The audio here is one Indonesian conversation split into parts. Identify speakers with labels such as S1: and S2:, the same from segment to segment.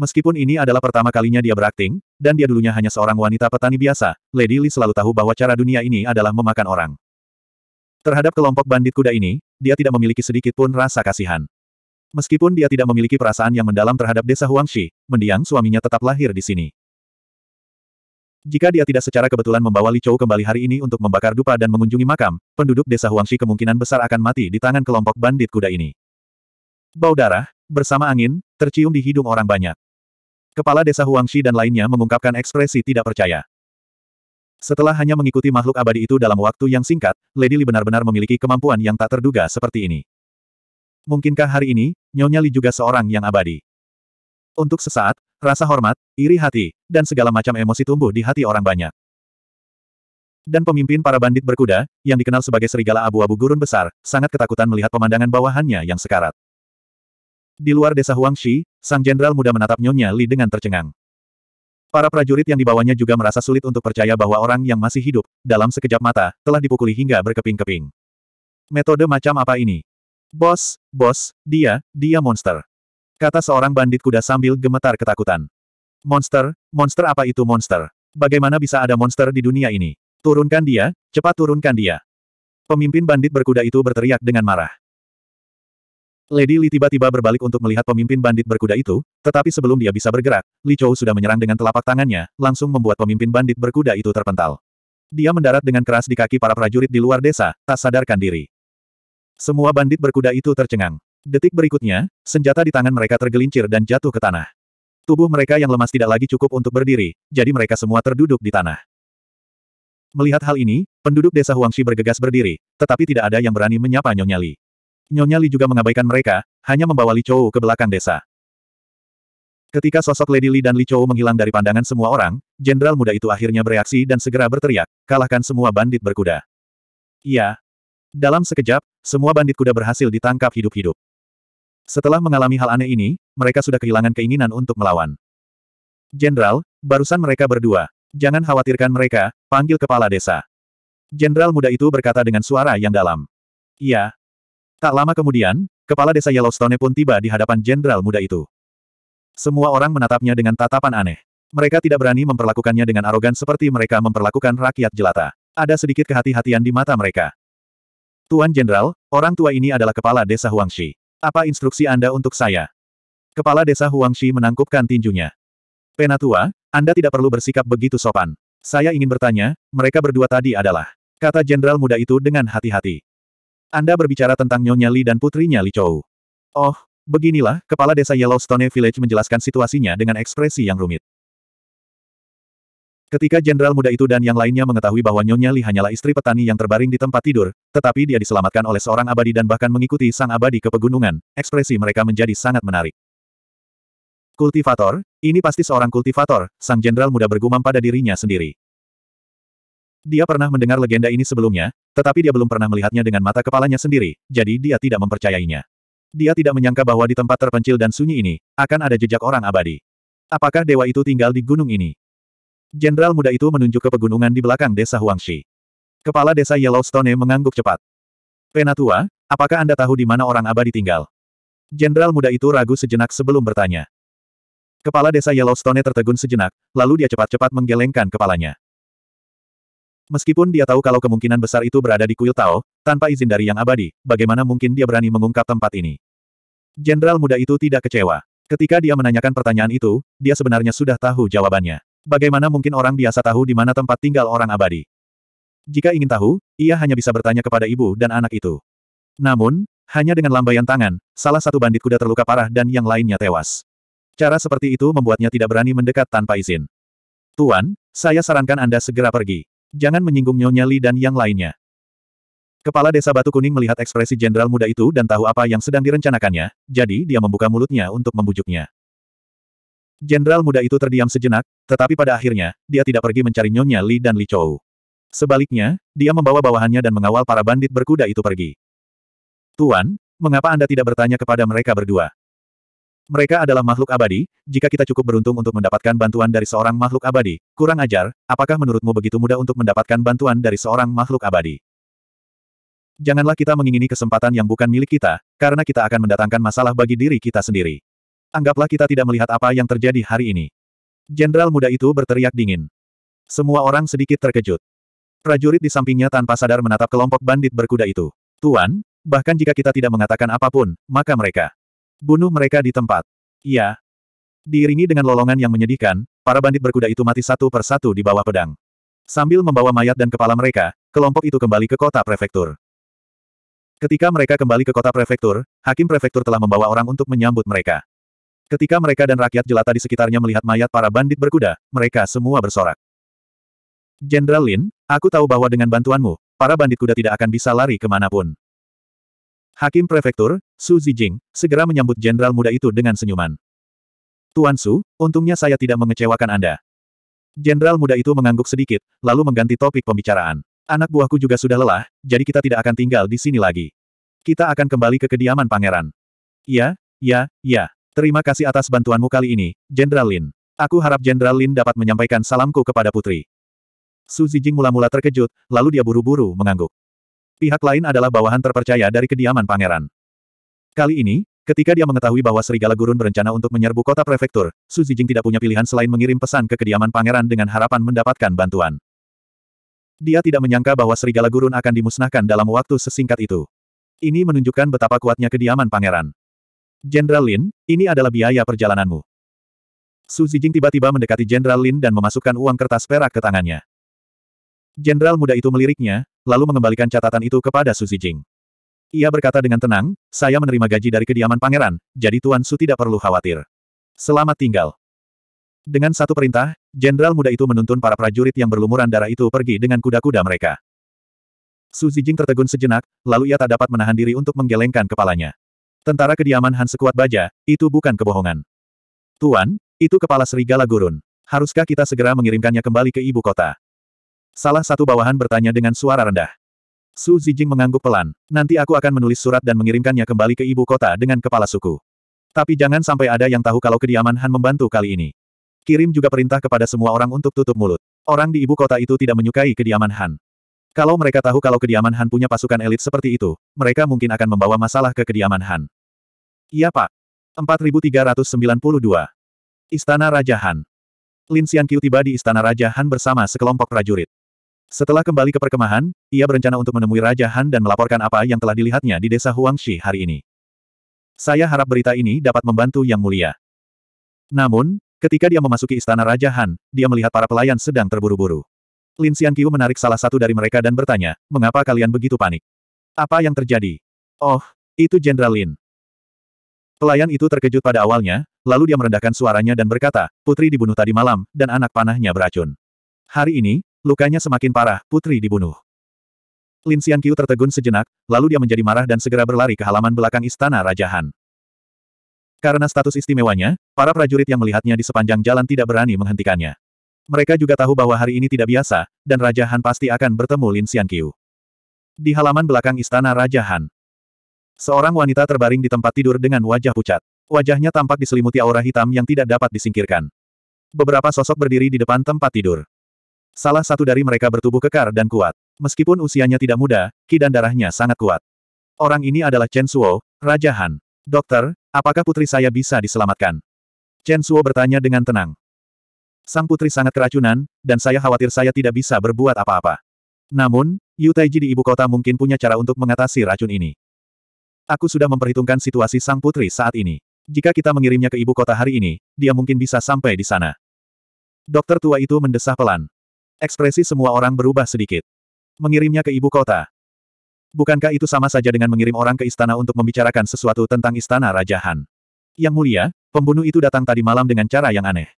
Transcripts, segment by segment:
S1: Meskipun ini adalah pertama kalinya dia berakting, dan dia dulunya hanya seorang wanita petani biasa, Lady Li selalu tahu bahwa cara dunia ini adalah memakan orang. Terhadap kelompok bandit kuda ini, dia tidak memiliki sedikit pun rasa kasihan. Meskipun dia tidak memiliki perasaan yang mendalam terhadap desa Huangshi, mendiang suaminya tetap lahir di sini. Jika dia tidak secara kebetulan membawa Li Chou kembali hari ini untuk membakar dupa dan mengunjungi makam, penduduk desa Huangshi kemungkinan besar akan mati di tangan kelompok bandit kuda ini. Bau darah, bersama angin, tercium di hidung orang banyak. Kepala desa Huangshi dan lainnya mengungkapkan ekspresi tidak percaya. Setelah hanya mengikuti makhluk abadi itu dalam waktu yang singkat, Lady Li benar-benar memiliki kemampuan yang tak terduga seperti ini. Mungkinkah hari ini, Nyonya Li juga seorang yang abadi? Untuk sesaat, rasa hormat, iri hati, dan segala macam emosi tumbuh di hati orang banyak. Dan pemimpin para bandit berkuda, yang dikenal sebagai serigala abu-abu gurun besar, sangat ketakutan melihat pemandangan bawahannya yang sekarat. Di luar desa Huangshi, sang jenderal muda menatap Nyonya Li dengan tercengang. Para prajurit yang dibawanya juga merasa sulit untuk percaya bahwa orang yang masih hidup, dalam sekejap mata, telah dipukuli hingga berkeping-keping. Metode macam apa ini? Bos, bos, dia, dia monster. Kata seorang bandit kuda sambil gemetar ketakutan. Monster, monster apa itu monster? Bagaimana bisa ada monster di dunia ini? Turunkan dia, cepat turunkan dia. Pemimpin bandit berkuda itu berteriak dengan marah. Lady Li tiba-tiba berbalik untuk melihat pemimpin bandit berkuda itu, tetapi sebelum dia bisa bergerak, Li Chou sudah menyerang dengan telapak tangannya, langsung membuat pemimpin bandit berkuda itu terpental. Dia mendarat dengan keras di kaki para prajurit di luar desa, tak sadarkan diri. Semua bandit berkuda itu tercengang. Detik berikutnya, senjata di tangan mereka tergelincir dan jatuh ke tanah. Tubuh mereka yang lemas tidak lagi cukup untuk berdiri, jadi mereka semua terduduk di tanah. Melihat hal ini, penduduk desa Huangshi bergegas berdiri, tetapi tidak ada yang berani menyapa Nyonya Li. Nyonya Li juga mengabaikan mereka, hanya membawa Li Chou ke belakang desa. Ketika sosok Lady Li dan Li Chou menghilang dari pandangan semua orang, jenderal muda itu akhirnya bereaksi dan segera berteriak, kalahkan semua bandit berkuda. Iya. Dalam sekejap, semua bandit kuda berhasil ditangkap hidup-hidup. Setelah mengalami hal aneh ini, mereka sudah kehilangan keinginan untuk melawan. Jenderal, barusan mereka berdua. Jangan khawatirkan mereka, panggil kepala desa. Jenderal muda itu berkata dengan suara yang dalam. Iya, Tak lama kemudian, kepala desa Yellowstone pun tiba di hadapan jenderal muda itu. Semua orang menatapnya dengan tatapan aneh. Mereka tidak berani memperlakukannya dengan arogan seperti mereka memperlakukan rakyat jelata. Ada sedikit kehati-hatian di mata mereka. Tuan Jenderal, orang tua ini adalah kepala desa Huangshi. Apa instruksi Anda untuk saya? Kepala desa Huangshi menangkupkan tinjunya. Penatua, Anda tidak perlu bersikap begitu sopan. Saya ingin bertanya, mereka berdua tadi adalah, kata jenderal muda itu dengan hati-hati. Anda berbicara tentang Nyonya Li dan putrinya Li Chou. Oh, beginilah, kepala desa Yellowstone Village menjelaskan situasinya dengan ekspresi yang rumit. Ketika jenderal muda itu dan yang lainnya mengetahui bahwa Nyonya Li hanyalah istri petani yang terbaring di tempat tidur, tetapi dia diselamatkan oleh seorang abadi dan bahkan mengikuti sang abadi ke pegunungan, ekspresi mereka menjadi sangat menarik. Kultivator, ini pasti seorang kultivator, sang jenderal muda bergumam pada dirinya sendiri. Dia pernah mendengar legenda ini sebelumnya, tetapi dia belum pernah melihatnya dengan mata kepalanya sendiri, jadi dia tidak mempercayainya. Dia tidak menyangka bahwa di tempat terpencil dan sunyi ini, akan ada jejak orang abadi. Apakah dewa itu tinggal di gunung ini? Jenderal muda itu menunjuk ke pegunungan di belakang desa Huangshi. Kepala desa Yellowstone mengangguk cepat. Penatua, apakah Anda tahu di mana orang abadi tinggal? Jenderal muda itu ragu sejenak sebelum bertanya. Kepala desa Yellowstone tertegun sejenak, lalu dia cepat-cepat menggelengkan kepalanya. Meskipun dia tahu kalau kemungkinan besar itu berada di kuil Tao, tanpa izin dari Yang Abadi, bagaimana mungkin dia berani mengungkap tempat ini? Jenderal muda itu tidak kecewa. Ketika dia menanyakan pertanyaan itu, dia sebenarnya sudah tahu jawabannya. Bagaimana mungkin orang biasa tahu di mana tempat tinggal orang abadi? Jika ingin tahu, ia hanya bisa bertanya kepada ibu dan anak itu. Namun, hanya dengan lambaian tangan, salah satu bandit kuda terluka parah dan yang lainnya tewas. Cara seperti itu membuatnya tidak berani mendekat tanpa izin. Tuan, saya sarankan Anda segera pergi. Jangan menyinggung Nyonya Li dan yang lainnya. Kepala desa Batu Kuning melihat ekspresi jenderal muda itu dan tahu apa yang sedang direncanakannya, jadi dia membuka mulutnya untuk membujuknya. Jenderal muda itu terdiam sejenak, tetapi pada akhirnya, dia tidak pergi mencari Nyonya Li dan Li Chou. Sebaliknya, dia membawa bawahannya dan mengawal para bandit berkuda itu pergi. Tuan, mengapa Anda tidak bertanya kepada mereka berdua? Mereka adalah makhluk abadi, jika kita cukup beruntung untuk mendapatkan bantuan dari seorang makhluk abadi, kurang ajar, apakah menurutmu begitu mudah untuk mendapatkan bantuan dari seorang makhluk abadi? Janganlah kita mengingini kesempatan yang bukan milik kita, karena kita akan mendatangkan masalah bagi diri kita sendiri. Anggaplah kita tidak melihat apa yang terjadi hari ini. Jenderal muda itu berteriak dingin. Semua orang sedikit terkejut. Prajurit di sampingnya tanpa sadar menatap kelompok bandit berkuda itu. Tuan, bahkan jika kita tidak mengatakan apa pun, maka mereka bunuh mereka di tempat. Iya. Diiringi dengan lolongan yang menyedihkan, para bandit berkuda itu mati satu persatu di bawah pedang. Sambil membawa mayat dan kepala mereka, kelompok itu kembali ke kota prefektur. Ketika mereka kembali ke kota prefektur, hakim prefektur telah membawa orang untuk menyambut mereka. Ketika mereka dan rakyat jelata di sekitarnya melihat mayat para bandit berkuda, mereka semua bersorak. Jenderal Lin, aku tahu bahwa dengan bantuanmu, para bandit kuda tidak akan bisa lari ke mana pun. Hakim Prefektur, Su Zijing, segera menyambut jenderal muda itu dengan senyuman. Tuan Su, untungnya saya tidak mengecewakan Anda. Jenderal muda itu mengangguk sedikit, lalu mengganti topik pembicaraan. Anak buahku juga sudah lelah, jadi kita tidak akan tinggal di sini lagi. Kita akan kembali ke kediaman pangeran. Ya, ya, ya. Terima kasih atas bantuanmu kali ini, Jenderal Lin. Aku harap Jenderal Lin dapat menyampaikan salamku kepada putri. Su Zijing mula-mula terkejut, lalu dia buru-buru mengangguk. Pihak lain adalah bawahan terpercaya dari kediaman pangeran. Kali ini, ketika dia mengetahui bahwa Serigala Gurun berencana untuk menyerbu kota prefektur, Su Zijing tidak punya pilihan selain mengirim pesan ke kediaman pangeran dengan harapan mendapatkan bantuan. Dia tidak menyangka bahwa Serigala Gurun akan dimusnahkan dalam waktu sesingkat itu. Ini menunjukkan betapa kuatnya kediaman pangeran. Jenderal Lin, ini adalah biaya perjalananmu. Su Zijing tiba-tiba mendekati Jenderal Lin dan memasukkan uang kertas perak ke tangannya. Jenderal muda itu meliriknya, lalu mengembalikan catatan itu kepada Su Zijing. Ia berkata dengan tenang, saya menerima gaji dari kediaman pangeran, jadi Tuan Su tidak perlu khawatir. Selamat tinggal. Dengan satu perintah, jenderal muda itu menuntun para prajurit yang berlumuran darah itu pergi dengan kuda-kuda mereka. Su Zijing tertegun sejenak, lalu ia tak dapat menahan diri untuk menggelengkan kepalanya. Tentara kediaman Han sekuat baja, itu bukan kebohongan. Tuan, itu kepala serigala gurun. Haruskah kita segera mengirimkannya kembali ke ibu kota? Salah satu bawahan bertanya dengan suara rendah. Su Zijing mengangguk pelan. Nanti aku akan menulis surat dan mengirimkannya kembali ke ibu kota dengan kepala suku. Tapi jangan sampai ada yang tahu kalau kediaman Han membantu kali ini. Kirim juga perintah kepada semua orang untuk tutup mulut. Orang di ibu kota itu tidak menyukai kediaman Han. Kalau mereka tahu kalau kediaman Han punya pasukan elit seperti itu, mereka mungkin akan membawa masalah ke kediaman Han. Iya Pak. 4392. Istana Raja Han. Lin Xianqiu tiba di Istana Raja Han bersama sekelompok prajurit. Setelah kembali ke perkemahan, ia berencana untuk menemui Raja Han dan melaporkan apa yang telah dilihatnya di desa Huangshi hari ini. Saya harap berita ini dapat membantu Yang Mulia. Namun, ketika dia memasuki istana Raja Han, dia melihat para pelayan sedang terburu-buru. Lin Xianqiu menarik salah satu dari mereka dan bertanya, mengapa kalian begitu panik? Apa yang terjadi? Oh, itu Jenderal Lin. Pelayan itu terkejut pada awalnya, lalu dia merendahkan suaranya dan berkata, putri dibunuh tadi malam, dan anak panahnya beracun. Hari ini, Lukanya semakin parah, putri dibunuh. Lin Xianqiu tertegun sejenak, lalu dia menjadi marah dan segera berlari ke halaman belakang istana Raja Han. Karena status istimewanya, para prajurit yang melihatnya di sepanjang jalan tidak berani menghentikannya. Mereka juga tahu bahwa hari ini tidak biasa, dan Raja Han pasti akan bertemu Lin Xianqiu. Di halaman belakang istana Raja Han, seorang wanita terbaring di tempat tidur dengan wajah pucat. Wajahnya tampak diselimuti aura hitam yang tidak dapat disingkirkan. Beberapa sosok berdiri di depan tempat tidur. Salah satu dari mereka bertubuh kekar dan kuat. Meskipun usianya tidak muda, ki dan darahnya sangat kuat. Orang ini adalah Chen Suo, Raja Han. Dokter, apakah putri saya bisa diselamatkan? Chen Suo bertanya dengan tenang. Sang putri sangat keracunan, dan saya khawatir saya tidak bisa berbuat apa-apa. Namun, Yu Taiji di ibu kota mungkin punya cara untuk mengatasi racun ini. Aku sudah memperhitungkan situasi sang putri saat ini. Jika kita mengirimnya ke ibu kota hari ini, dia mungkin bisa sampai di sana. Dokter tua itu mendesah pelan. Ekspresi semua orang berubah sedikit. Mengirimnya ke ibu kota. Bukankah itu sama saja dengan mengirim orang ke istana untuk membicarakan sesuatu tentang istana Raja Han? Yang mulia, pembunuh itu datang tadi malam dengan cara yang aneh.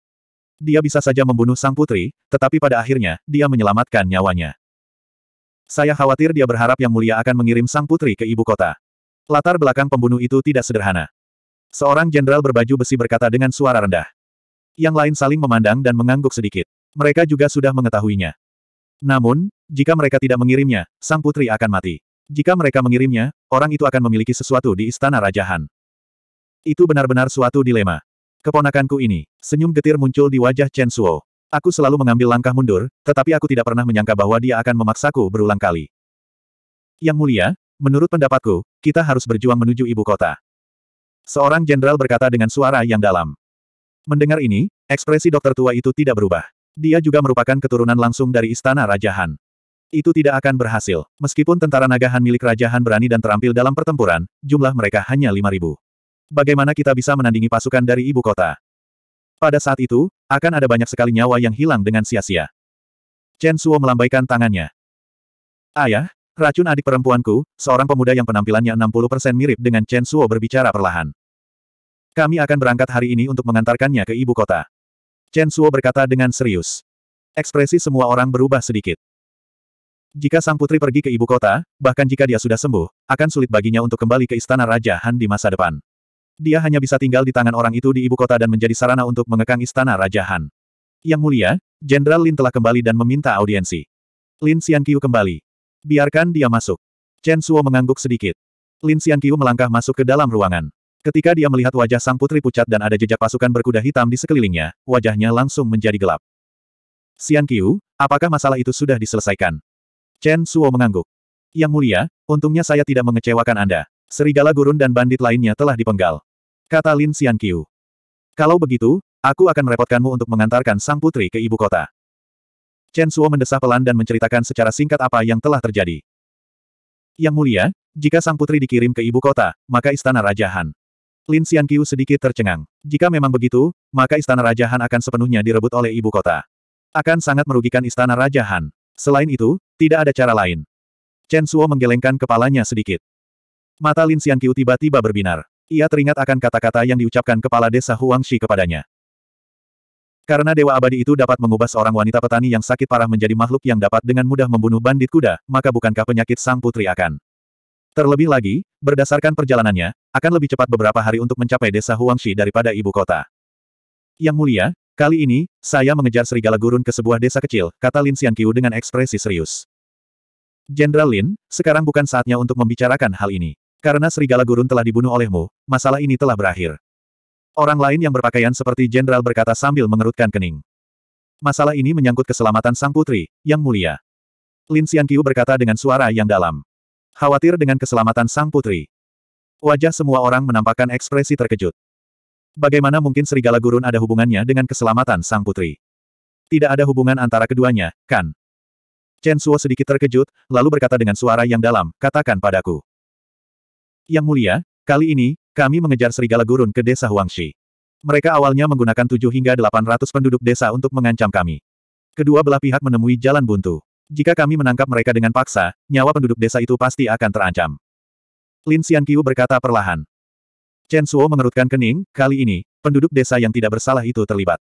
S1: Dia bisa saja membunuh sang putri, tetapi pada akhirnya, dia menyelamatkan nyawanya. Saya khawatir dia berharap Yang Mulia akan mengirim sang putri ke ibu kota. Latar belakang pembunuh itu tidak sederhana. Seorang jenderal berbaju besi berkata dengan suara rendah. Yang lain saling memandang dan mengangguk sedikit. Mereka juga sudah mengetahuinya. Namun, jika mereka tidak mengirimnya, sang putri akan mati. Jika mereka mengirimnya, orang itu akan memiliki sesuatu di istana rajahan. Itu benar-benar suatu dilema. Keponakanku ini, senyum getir muncul di wajah Chen Suo. Aku selalu mengambil langkah mundur, tetapi aku tidak pernah menyangka bahwa dia akan memaksaku berulang kali. Yang mulia, menurut pendapatku, kita harus berjuang menuju ibu kota. Seorang jenderal berkata dengan suara yang dalam. Mendengar ini, ekspresi dokter tua itu tidak berubah. Dia juga merupakan keturunan langsung dari istana Raja Han. Itu tidak akan berhasil. Meskipun tentara naga Han milik Raja Han berani dan terampil dalam pertempuran, jumlah mereka hanya 5.000. Bagaimana kita bisa menandingi pasukan dari ibu kota? Pada saat itu, akan ada banyak sekali nyawa yang hilang dengan sia-sia. Chen Suo melambaikan tangannya. Ayah, racun adik perempuanku, seorang pemuda yang penampilannya 60% mirip dengan Chen Suo berbicara perlahan. Kami akan berangkat hari ini untuk mengantarkannya ke ibu kota. Chen Suo berkata dengan serius. Ekspresi semua orang berubah sedikit. Jika sang putri pergi ke ibu kota, bahkan jika dia sudah sembuh, akan sulit baginya untuk kembali ke istana Raja Han di masa depan. Dia hanya bisa tinggal di tangan orang itu di ibu kota dan menjadi sarana untuk mengekang istana Raja Han. Yang mulia, Jenderal Lin telah kembali dan meminta audiensi. Lin Xianqiu kembali. Biarkan dia masuk. Chen Suo mengangguk sedikit. Lin Xianqiu melangkah masuk ke dalam ruangan. Ketika dia melihat wajah sang putri pucat dan ada jejak pasukan berkuda hitam di sekelilingnya, wajahnya langsung menjadi gelap. Xianqiu, apakah masalah itu sudah diselesaikan? Chen Suo mengangguk. Yang mulia, untungnya saya tidak mengecewakan Anda. Serigala gurun dan bandit lainnya telah dipenggal. Kata Lin Xianqiu. Kalau begitu, aku akan merepotkanmu untuk mengantarkan sang putri ke ibu kota. Chen Suo mendesah pelan dan menceritakan secara singkat apa yang telah terjadi. Yang mulia, jika sang putri dikirim ke ibu kota, maka istana Raja Han. Lin Xianqiu sedikit tercengang. Jika memang begitu, maka istana Raja Han akan sepenuhnya direbut oleh ibu kota. Akan sangat merugikan istana Raja Han. Selain itu, tidak ada cara lain. Chen Suo menggelengkan kepalanya sedikit. Mata Lin Xianqiu tiba-tiba berbinar. Ia teringat akan kata-kata yang diucapkan kepala desa Huang Shi kepadanya. Karena Dewa Abadi itu dapat mengubah seorang wanita petani yang sakit parah menjadi makhluk yang dapat dengan mudah membunuh bandit kuda, maka bukankah penyakit sang putri akan Terlebih lagi, berdasarkan perjalanannya, akan lebih cepat beberapa hari untuk mencapai desa Huangshi daripada ibu kota. Yang mulia, kali ini, saya mengejar serigala gurun ke sebuah desa kecil, kata Lin Xianqiu dengan ekspresi serius. Jenderal Lin, sekarang bukan saatnya untuk membicarakan hal ini. Karena serigala gurun telah dibunuh olehmu, masalah ini telah berakhir. Orang lain yang berpakaian seperti jenderal berkata sambil mengerutkan kening. Masalah ini menyangkut keselamatan sang putri, yang mulia. Lin Xianqiu berkata dengan suara yang dalam. Khawatir dengan keselamatan sang putri. Wajah semua orang menampakkan ekspresi terkejut. Bagaimana mungkin serigala gurun ada hubungannya dengan keselamatan sang putri? Tidak ada hubungan antara keduanya, kan? Chen Suo sedikit terkejut, lalu berkata dengan suara yang dalam, katakan padaku. Yang mulia, kali ini, kami mengejar serigala gurun ke desa Huangshi. Mereka awalnya menggunakan 7 hingga 800 penduduk desa untuk mengancam kami. Kedua belah pihak menemui jalan buntu. Jika kami menangkap mereka dengan paksa, nyawa penduduk desa itu pasti akan terancam. Lin Xianqiu berkata perlahan. Chen Suo mengerutkan kening, kali ini, penduduk desa yang tidak bersalah itu terlibat.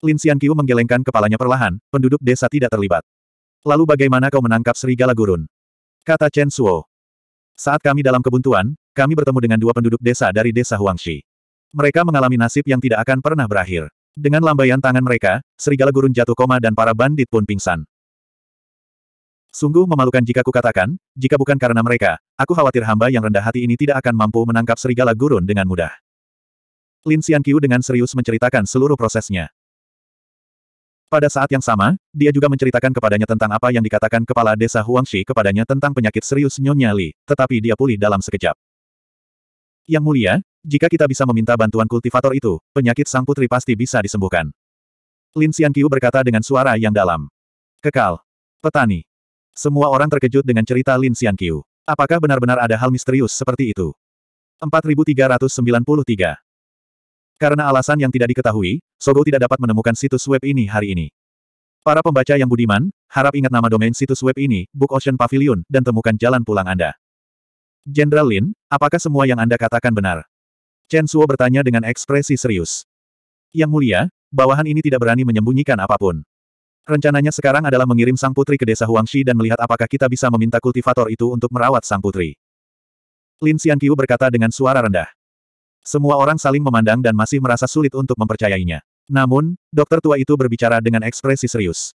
S1: Lin Xianqiu menggelengkan kepalanya perlahan, penduduk desa tidak terlibat. Lalu bagaimana kau menangkap serigala gurun? Kata Chen Suo. Saat kami dalam kebuntuan, kami bertemu dengan dua penduduk desa dari desa Huangshi. Mereka mengalami nasib yang tidak akan pernah berakhir. Dengan lambaian tangan mereka, serigala gurun jatuh koma dan para bandit pun pingsan. Sungguh memalukan jika kukatakan, jika bukan karena mereka, aku khawatir hamba yang rendah hati ini tidak akan mampu menangkap serigala gurun dengan mudah. Lin Xianqiu dengan serius menceritakan seluruh prosesnya. Pada saat yang sama, dia juga menceritakan kepadanya tentang apa yang dikatakan kepala desa Huangshi kepadanya tentang penyakit serius Nyonya Li, tetapi dia pulih dalam sekejap. Yang mulia, jika kita bisa meminta bantuan kultivator itu, penyakit sang putri pasti bisa disembuhkan. Lin Xianqiu berkata dengan suara yang dalam. Kekal. Petani. Semua orang terkejut dengan cerita Lin Xianqiu. Apakah benar-benar ada hal misterius seperti itu? 4393. Karena alasan yang tidak diketahui, Sogo tidak dapat menemukan situs web ini hari ini. Para pembaca yang budiman, harap ingat nama domain situs web ini, Book Ocean Pavilion, dan temukan jalan pulang Anda. Jenderal Lin, apakah semua yang Anda katakan benar? Chen Suo bertanya dengan ekspresi serius. Yang mulia, bawahan ini tidak berani menyembunyikan apa pun. Rencananya sekarang adalah mengirim sang putri ke desa Huangshi dan melihat apakah kita bisa meminta kultivator itu untuk merawat sang putri. Lin Xianqiu berkata dengan suara rendah. Semua orang saling memandang dan masih merasa sulit untuk mempercayainya. Namun, dokter tua itu berbicara dengan ekspresi serius.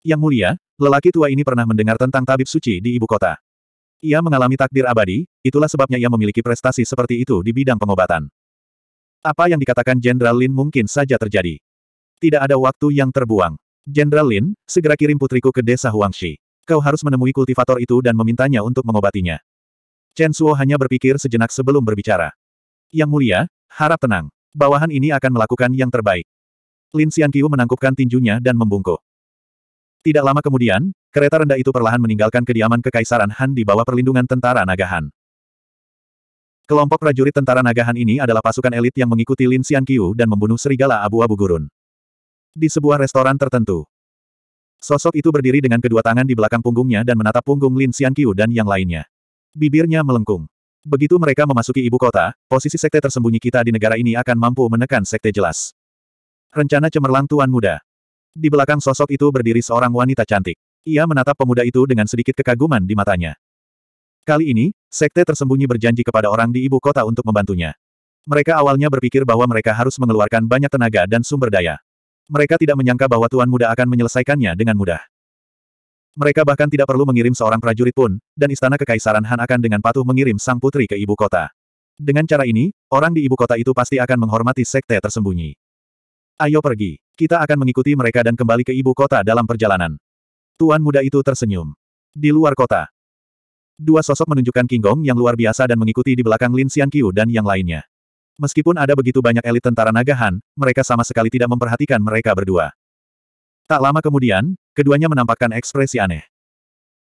S1: Yang mulia, lelaki tua ini pernah mendengar tentang tabib suci di ibu kota. Ia mengalami takdir abadi, itulah sebabnya ia memiliki prestasi seperti itu di bidang pengobatan. Apa yang dikatakan Jenderal Lin mungkin saja terjadi. Tidak ada waktu yang terbuang. Jenderal Lin, segera kirim putriku ke desa Huangshi. Kau harus menemui kultivator itu dan memintanya untuk mengobatinya. Chen Suo hanya berpikir sejenak sebelum berbicara. Yang mulia, harap tenang. Bawahan ini akan melakukan yang terbaik. Lin Xianqiu menangkupkan tinjunya dan membungkuk. Tidak lama kemudian, kereta rendah itu perlahan meninggalkan kediaman Kekaisaran Han di bawah perlindungan tentara Nagahan. Kelompok prajurit tentara Nagahan ini adalah pasukan elit yang mengikuti Lin Xianqiu dan membunuh serigala abu-abu gurun. Di sebuah restoran tertentu. Sosok itu berdiri dengan kedua tangan di belakang punggungnya dan menatap punggung Lin Xianqiu dan yang lainnya. Bibirnya melengkung. Begitu mereka memasuki ibu kota, posisi sekte tersembunyi kita di negara ini akan mampu menekan sekte jelas. Rencana cemerlang Tuan Muda. Di belakang sosok itu berdiri seorang wanita cantik. Ia menatap pemuda itu dengan sedikit kekaguman di matanya. Kali ini, sekte tersembunyi berjanji kepada orang di ibu kota untuk membantunya. Mereka awalnya berpikir bahwa mereka harus mengeluarkan banyak tenaga dan sumber daya. Mereka tidak menyangka bahwa Tuan Muda akan menyelesaikannya dengan mudah. Mereka bahkan tidak perlu mengirim seorang prajurit pun, dan Istana Kekaisaran Han akan dengan patuh mengirim sang putri ke ibu kota. Dengan cara ini, orang di ibu kota itu pasti akan menghormati sekte tersembunyi. Ayo pergi. Kita akan mengikuti mereka dan kembali ke ibu kota dalam perjalanan. Tuan muda itu tersenyum. Di luar kota. Dua sosok menunjukkan King Gong yang luar biasa dan mengikuti di belakang Lin Xianqiu dan yang lainnya. Meskipun ada begitu banyak elit tentara Nagahan, mereka sama sekali tidak memperhatikan mereka berdua. Tak lama kemudian, keduanya menampakkan ekspresi aneh.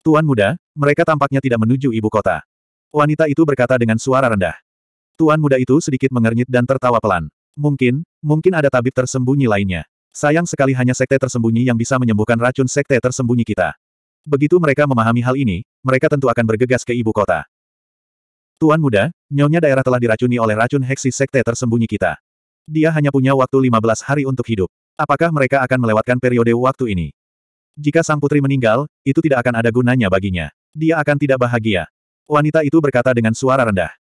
S1: Tuan muda, mereka tampaknya tidak menuju ibu kota. Wanita itu berkata dengan suara rendah. Tuan muda itu sedikit mengernyit dan tertawa pelan. Mungkin, mungkin ada tabib tersembunyi lainnya. Sayang sekali hanya sekte tersembunyi yang bisa menyembuhkan racun sekte tersembunyi kita. Begitu mereka memahami hal ini, mereka tentu akan bergegas ke ibu kota. Tuan muda, nyonya daerah telah diracuni oleh racun heksi sekte tersembunyi kita. Dia hanya punya waktu 15 hari untuk hidup. Apakah mereka akan melewatkan periode waktu ini? Jika sang putri meninggal, itu tidak akan ada gunanya baginya. Dia akan tidak bahagia. Wanita itu berkata dengan suara rendah.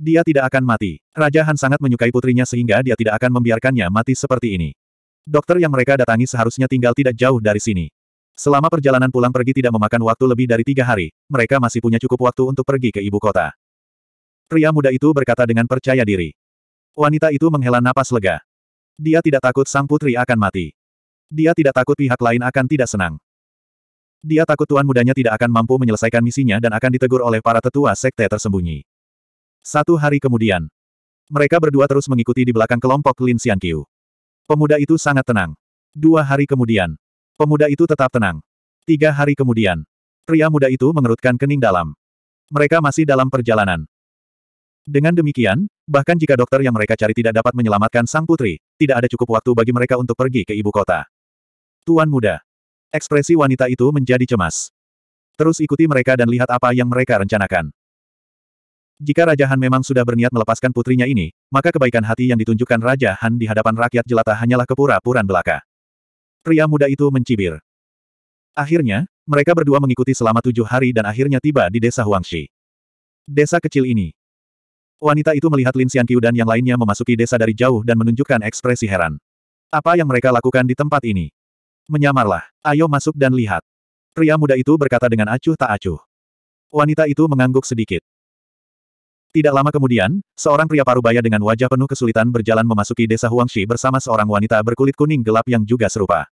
S1: Dia tidak akan mati. Raja Han sangat menyukai putrinya sehingga dia tidak akan membiarkannya mati seperti ini. Dokter yang mereka datangi seharusnya tinggal tidak jauh dari sini. Selama perjalanan pulang pergi tidak memakan waktu lebih dari tiga hari, mereka masih punya cukup waktu untuk pergi ke ibu kota. Pria muda itu berkata dengan percaya diri. Wanita itu menghela napas lega. Dia tidak takut sang putri akan mati. Dia tidak takut pihak lain akan tidak senang. Dia takut tuan mudanya tidak akan mampu menyelesaikan misinya dan akan ditegur oleh para tetua sekte tersembunyi. Satu hari kemudian, mereka berdua terus mengikuti di belakang kelompok Lin Xianqiu. Pemuda itu sangat tenang. Dua hari kemudian, pemuda itu tetap tenang. Tiga hari kemudian, pria muda itu mengerutkan kening dalam. Mereka masih dalam perjalanan. Dengan demikian, bahkan jika dokter yang mereka cari tidak dapat menyelamatkan sang putri, tidak ada cukup waktu bagi mereka untuk pergi ke ibu kota. Tuan muda. Ekspresi wanita itu menjadi cemas. Terus ikuti mereka dan lihat apa yang mereka rencanakan. Jika Raja Han memang sudah berniat melepaskan putrinya ini, maka kebaikan hati yang ditunjukkan Raja Han di hadapan rakyat jelata hanyalah kepura-puraan belaka. Pria muda itu mencibir. Akhirnya, mereka berdua mengikuti selama tujuh hari dan akhirnya tiba di desa Huangshi. Desa kecil ini. Wanita itu melihat Lin Xianqiu dan yang lainnya memasuki desa dari jauh dan menunjukkan ekspresi heran. Apa yang mereka lakukan di tempat ini? Menyamarlah. Ayo masuk dan lihat. Pria muda itu berkata dengan acuh tak acuh. Wanita itu mengangguk sedikit. Tidak lama kemudian, seorang pria parubaya dengan wajah penuh kesulitan berjalan memasuki desa Huangshi bersama seorang wanita berkulit kuning gelap yang juga serupa.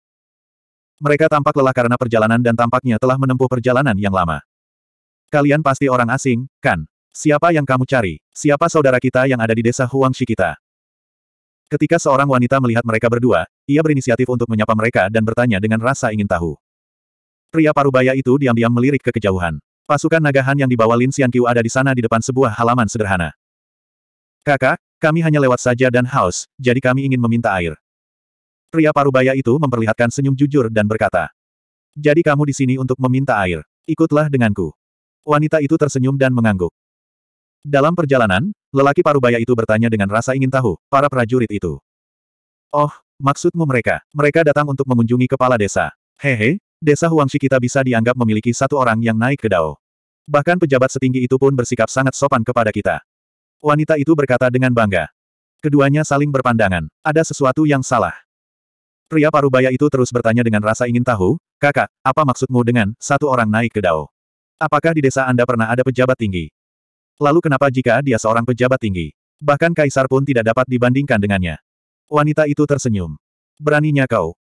S1: Mereka tampak lelah karena perjalanan dan tampaknya telah menempuh perjalanan yang lama. Kalian pasti orang asing, kan? Siapa yang kamu cari? Siapa saudara kita yang ada di desa Huangshi kita? Ketika seorang wanita melihat mereka berdua, ia berinisiatif untuk menyapa mereka dan bertanya dengan rasa ingin tahu. Pria parubaya itu diam-diam melirik ke kejauhan. Pasukan Nagahan yang dibawa Lin Xianqiu ada di sana di depan sebuah halaman sederhana. Kakak, kami hanya lewat saja dan haus, jadi kami ingin meminta air. Pria parubaya itu memperlihatkan senyum jujur dan berkata. Jadi kamu di sini untuk meminta air. Ikutlah denganku. Wanita itu tersenyum dan mengangguk. Dalam perjalanan, lelaki parubaya itu bertanya dengan rasa ingin tahu, para prajurit itu. Oh, maksudmu mereka? Mereka datang untuk mengunjungi kepala desa. Hehe, desa Huangshi kita bisa dianggap memiliki satu orang yang naik ke Dao. Bahkan pejabat setinggi itu pun bersikap sangat sopan kepada kita. Wanita itu berkata dengan bangga. Keduanya saling berpandangan. Ada sesuatu yang salah. Pria parubaya itu terus bertanya dengan rasa ingin tahu, kakak, apa maksudmu dengan satu orang naik ke Dao? Apakah di desa Anda pernah ada pejabat tinggi? Lalu kenapa jika dia seorang pejabat tinggi? Bahkan kaisar pun tidak dapat dibandingkan dengannya. Wanita itu tersenyum. Beraninya kau,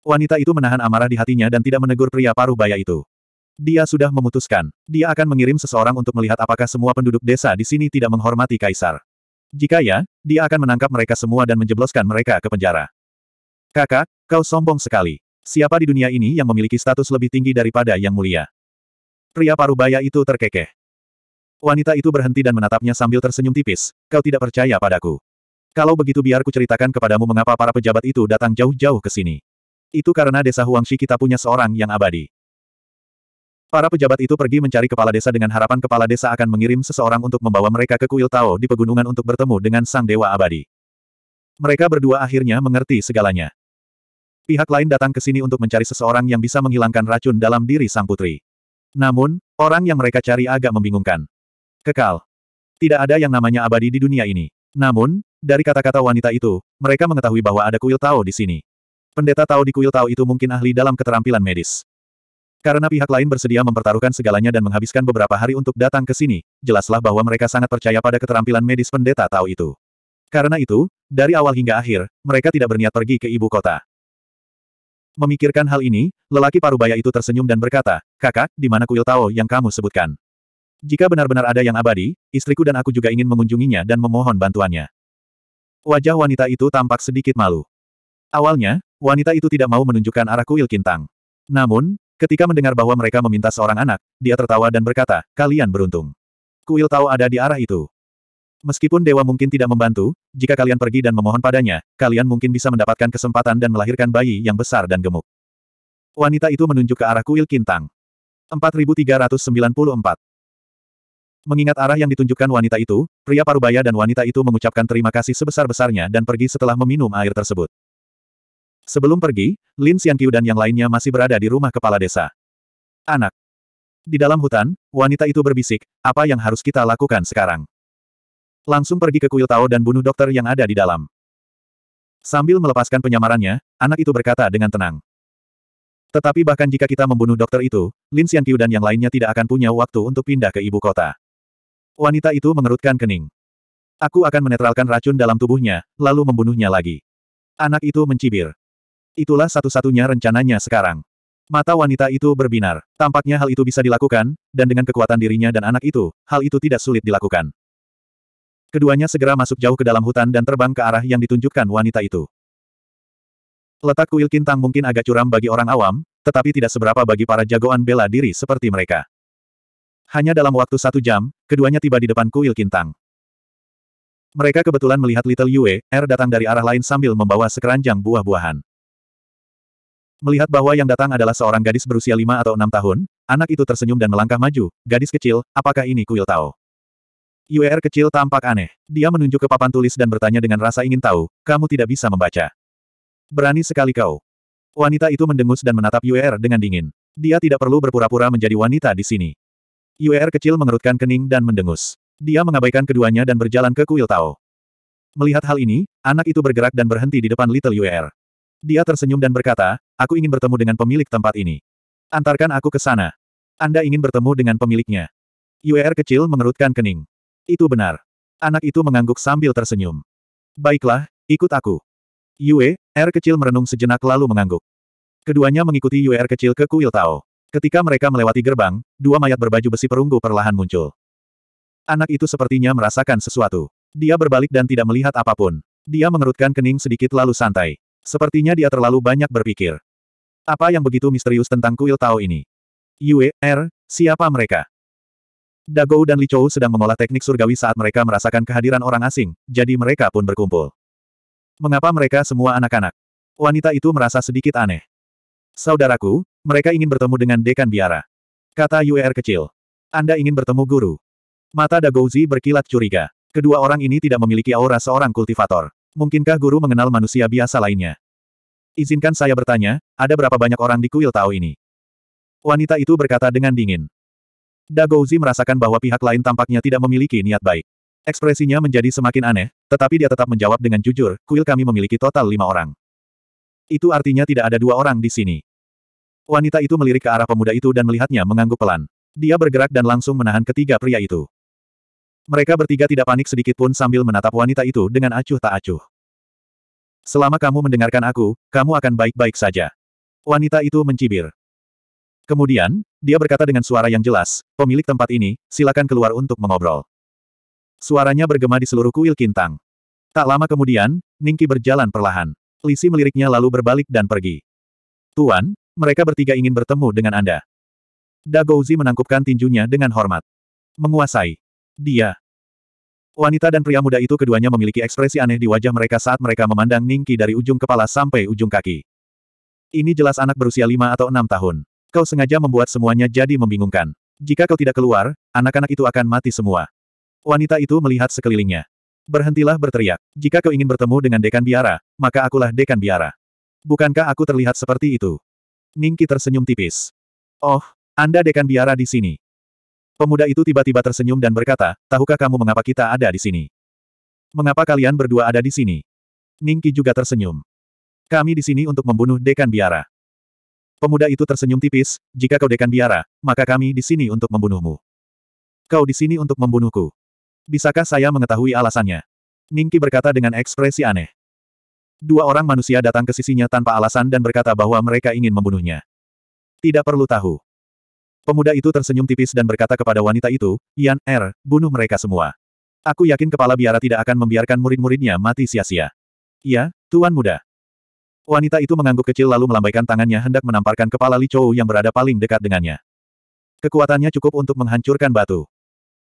S1: Wanita itu menahan amarah di hatinya dan tidak menegur pria paruh baya itu. Dia sudah memutuskan. Dia akan mengirim seseorang untuk melihat apakah semua penduduk desa di sini tidak menghormati kaisar. Jika ya, dia akan menangkap mereka semua dan menjebloskan mereka ke penjara. Kakak, kau sombong sekali. Siapa di dunia ini yang memiliki status lebih tinggi daripada yang mulia? Pria parubaya itu terkekeh. Wanita itu berhenti dan menatapnya sambil tersenyum tipis. Kau tidak percaya padaku. Kalau begitu biar ku ceritakan kepadamu mengapa para pejabat itu datang jauh-jauh ke sini. Itu karena desa Huangshi kita punya seorang yang abadi. Para pejabat itu pergi mencari kepala desa dengan harapan kepala desa akan mengirim seseorang untuk membawa mereka ke kuil Tao di pegunungan untuk bertemu dengan sang dewa abadi. Mereka berdua akhirnya mengerti segalanya. Pihak lain datang ke sini untuk mencari seseorang yang bisa menghilangkan racun dalam diri sang putri. Namun, orang yang mereka cari agak membingungkan. Kekal. Tidak ada yang namanya abadi di dunia ini. Namun, dari kata-kata wanita itu, mereka mengetahui bahwa ada kuil Tao di sini. Pendeta Tao di kuil Tao itu mungkin ahli dalam keterampilan medis. Karena pihak lain bersedia mempertaruhkan segalanya dan menghabiskan beberapa hari untuk datang ke sini, jelaslah bahwa mereka sangat percaya pada keterampilan medis pendeta tahu itu. Karena itu, dari awal hingga akhir, mereka tidak berniat pergi ke ibu kota. Memikirkan hal ini, lelaki parubaya itu tersenyum dan berkata, Kakak, di mana kuil Tao yang kamu sebutkan? Jika benar-benar ada yang abadi, istriku dan aku juga ingin mengunjunginya dan memohon bantuannya. Wajah wanita itu tampak sedikit malu. Awalnya, wanita itu tidak mau menunjukkan arah kuil Kintang. Namun, Ketika mendengar bahwa mereka meminta seorang anak, dia tertawa dan berkata, kalian beruntung. Kuil tahu ada di arah itu. Meskipun dewa mungkin tidak membantu, jika kalian pergi dan memohon padanya, kalian mungkin bisa mendapatkan kesempatan dan melahirkan bayi yang besar dan gemuk. Wanita itu menunjuk ke arah kuil Kintang. 4394 Mengingat arah yang ditunjukkan wanita itu, pria parubaya dan wanita itu mengucapkan terima kasih sebesar-besarnya dan pergi setelah meminum air tersebut. Sebelum pergi, Lin Xianqiu dan yang lainnya masih berada di rumah kepala desa. Anak. Di dalam hutan, wanita itu berbisik, apa yang harus kita lakukan sekarang? Langsung pergi ke kuil Tao dan bunuh dokter yang ada di dalam. Sambil melepaskan penyamarannya, anak itu berkata dengan tenang. Tetapi bahkan jika kita membunuh dokter itu, Lin Xianqiu dan yang lainnya tidak akan punya waktu untuk pindah ke ibu kota. Wanita itu mengerutkan kening. Aku akan menetralkan racun dalam tubuhnya, lalu membunuhnya lagi. Anak itu mencibir. Itulah satu-satunya rencananya sekarang. Mata wanita itu berbinar. Tampaknya hal itu bisa dilakukan, dan dengan kekuatan dirinya dan anak itu, hal itu tidak sulit dilakukan. Keduanya segera masuk jauh ke dalam hutan dan terbang ke arah yang ditunjukkan wanita itu. Letak kuil kintang mungkin agak curam bagi orang awam, tetapi tidak seberapa bagi para jagoan bela diri seperti mereka. Hanya dalam waktu satu jam, keduanya tiba di depan kuil kintang. Mereka kebetulan melihat Little Yue, Er datang dari arah lain sambil membawa sekeranjang buah-buahan. Melihat bahwa yang datang adalah seorang gadis berusia lima atau enam tahun, anak itu tersenyum dan melangkah maju. Gadis kecil, apakah ini kuil Tao? UR kecil tampak aneh. Dia menunjuk ke papan tulis dan bertanya dengan rasa ingin tahu, kamu tidak bisa membaca. Berani sekali kau. Wanita itu mendengus dan menatap UR dengan dingin. Dia tidak perlu berpura-pura menjadi wanita di sini. UR kecil mengerutkan kening dan mendengus. Dia mengabaikan keduanya dan berjalan ke kuil Tao. Melihat hal ini, anak itu bergerak dan berhenti di depan Little UR. Dia tersenyum dan berkata, aku ingin bertemu dengan pemilik tempat ini. Antarkan aku ke sana. Anda ingin bertemu dengan pemiliknya. UR kecil mengerutkan kening. Itu benar. Anak itu mengangguk sambil tersenyum. Baiklah, ikut aku. Yue, R kecil merenung sejenak lalu mengangguk. Keduanya mengikuti UR kecil ke kuil Tao. Ketika mereka melewati gerbang, dua mayat berbaju besi perunggu perlahan muncul. Anak itu sepertinya merasakan sesuatu. Dia berbalik dan tidak melihat apa pun. Dia mengerutkan kening sedikit lalu santai. Sepertinya dia terlalu banyak berpikir. Apa yang begitu misterius tentang kuil Tao ini? Yue, Er, siapa mereka? Dagou dan Li Chou sedang mengolah teknik surgawi saat mereka merasakan kehadiran orang asing, jadi mereka pun berkumpul. Mengapa mereka semua anak-anak? Wanita itu merasa sedikit aneh. Saudaraku, mereka ingin bertemu dengan Dekan Biara. Kata Yue Er kecil. Anda ingin bertemu guru. Mata Dagouzi berkilat curiga. Kedua orang ini tidak memiliki aura seorang kultivator. Mungkinkah guru mengenal manusia biasa lainnya? Izinkan saya bertanya, ada berapa banyak orang di kuil Tao ini? Wanita itu berkata dengan dingin. Dagouzi merasakan bahwa pihak lain tampaknya tidak memiliki niat baik. Ekspresinya menjadi semakin aneh, tetapi dia tetap menjawab dengan jujur, kuil kami memiliki total lima orang. Itu artinya tidak ada dua orang di sini. Wanita itu melirik ke arah pemuda itu dan melihatnya mengangguk pelan. Dia bergerak dan langsung menahan ketiga pria itu. Mereka bertiga tidak panik sedikit pun sambil menatap wanita itu dengan acuh tak acuh. Selama kamu mendengarkan aku, kamu akan baik-baik saja. Wanita itu mencibir. Kemudian, dia berkata dengan suara yang jelas, pemilik tempat ini, silakan keluar untuk mengobrol. Suaranya bergema di seluruh kuil Kintang. Tak lama kemudian, Ningki berjalan perlahan. Lisi meliriknya lalu berbalik dan pergi. Tuan, mereka bertiga ingin bertemu dengan Anda. Dagouzi menangkupkan tinjunya dengan hormat. Menguasai. Dia. Wanita dan pria muda itu keduanya memiliki ekspresi aneh di wajah mereka saat mereka memandang Ningki dari ujung kepala sampai ujung kaki. Ini jelas anak berusia lima atau enam tahun. Kau sengaja membuat semuanya jadi membingungkan. Jika kau tidak keluar, anak-anak itu akan mati semua. Wanita itu melihat sekelilingnya. Berhentilah berteriak. Jika kau ingin bertemu dengan Dekan Biara, maka akulah Dekan Biara. Bukankah aku terlihat seperti itu? Ningki tersenyum tipis. Oh, Anda Dekan Biara di sini. Pemuda itu tiba-tiba tersenyum dan berkata, tahukah kamu mengapa kita ada di sini? Mengapa kalian berdua ada di sini? Ningki juga tersenyum. Kami di sini untuk membunuh Dekan Biara. Pemuda itu tersenyum tipis, jika kau Dekan Biara, maka kami di sini untuk membunuhmu. Kau di sini untuk membunuhku. Bisakah saya mengetahui alasannya? Ningki berkata dengan ekspresi aneh. Dua orang manusia datang ke sisinya tanpa alasan dan berkata bahwa mereka ingin membunuhnya. Tidak perlu tahu. Pemuda itu tersenyum tipis dan berkata kepada wanita itu, Yan, Er, bunuh mereka semua. Aku yakin kepala biara tidak akan membiarkan murid-muridnya mati sia-sia. Iya, Tuan Muda. Wanita itu mengangguk kecil lalu melambaikan tangannya hendak menamparkan kepala Li Chou yang berada paling dekat dengannya. Kekuatannya cukup untuk menghancurkan batu.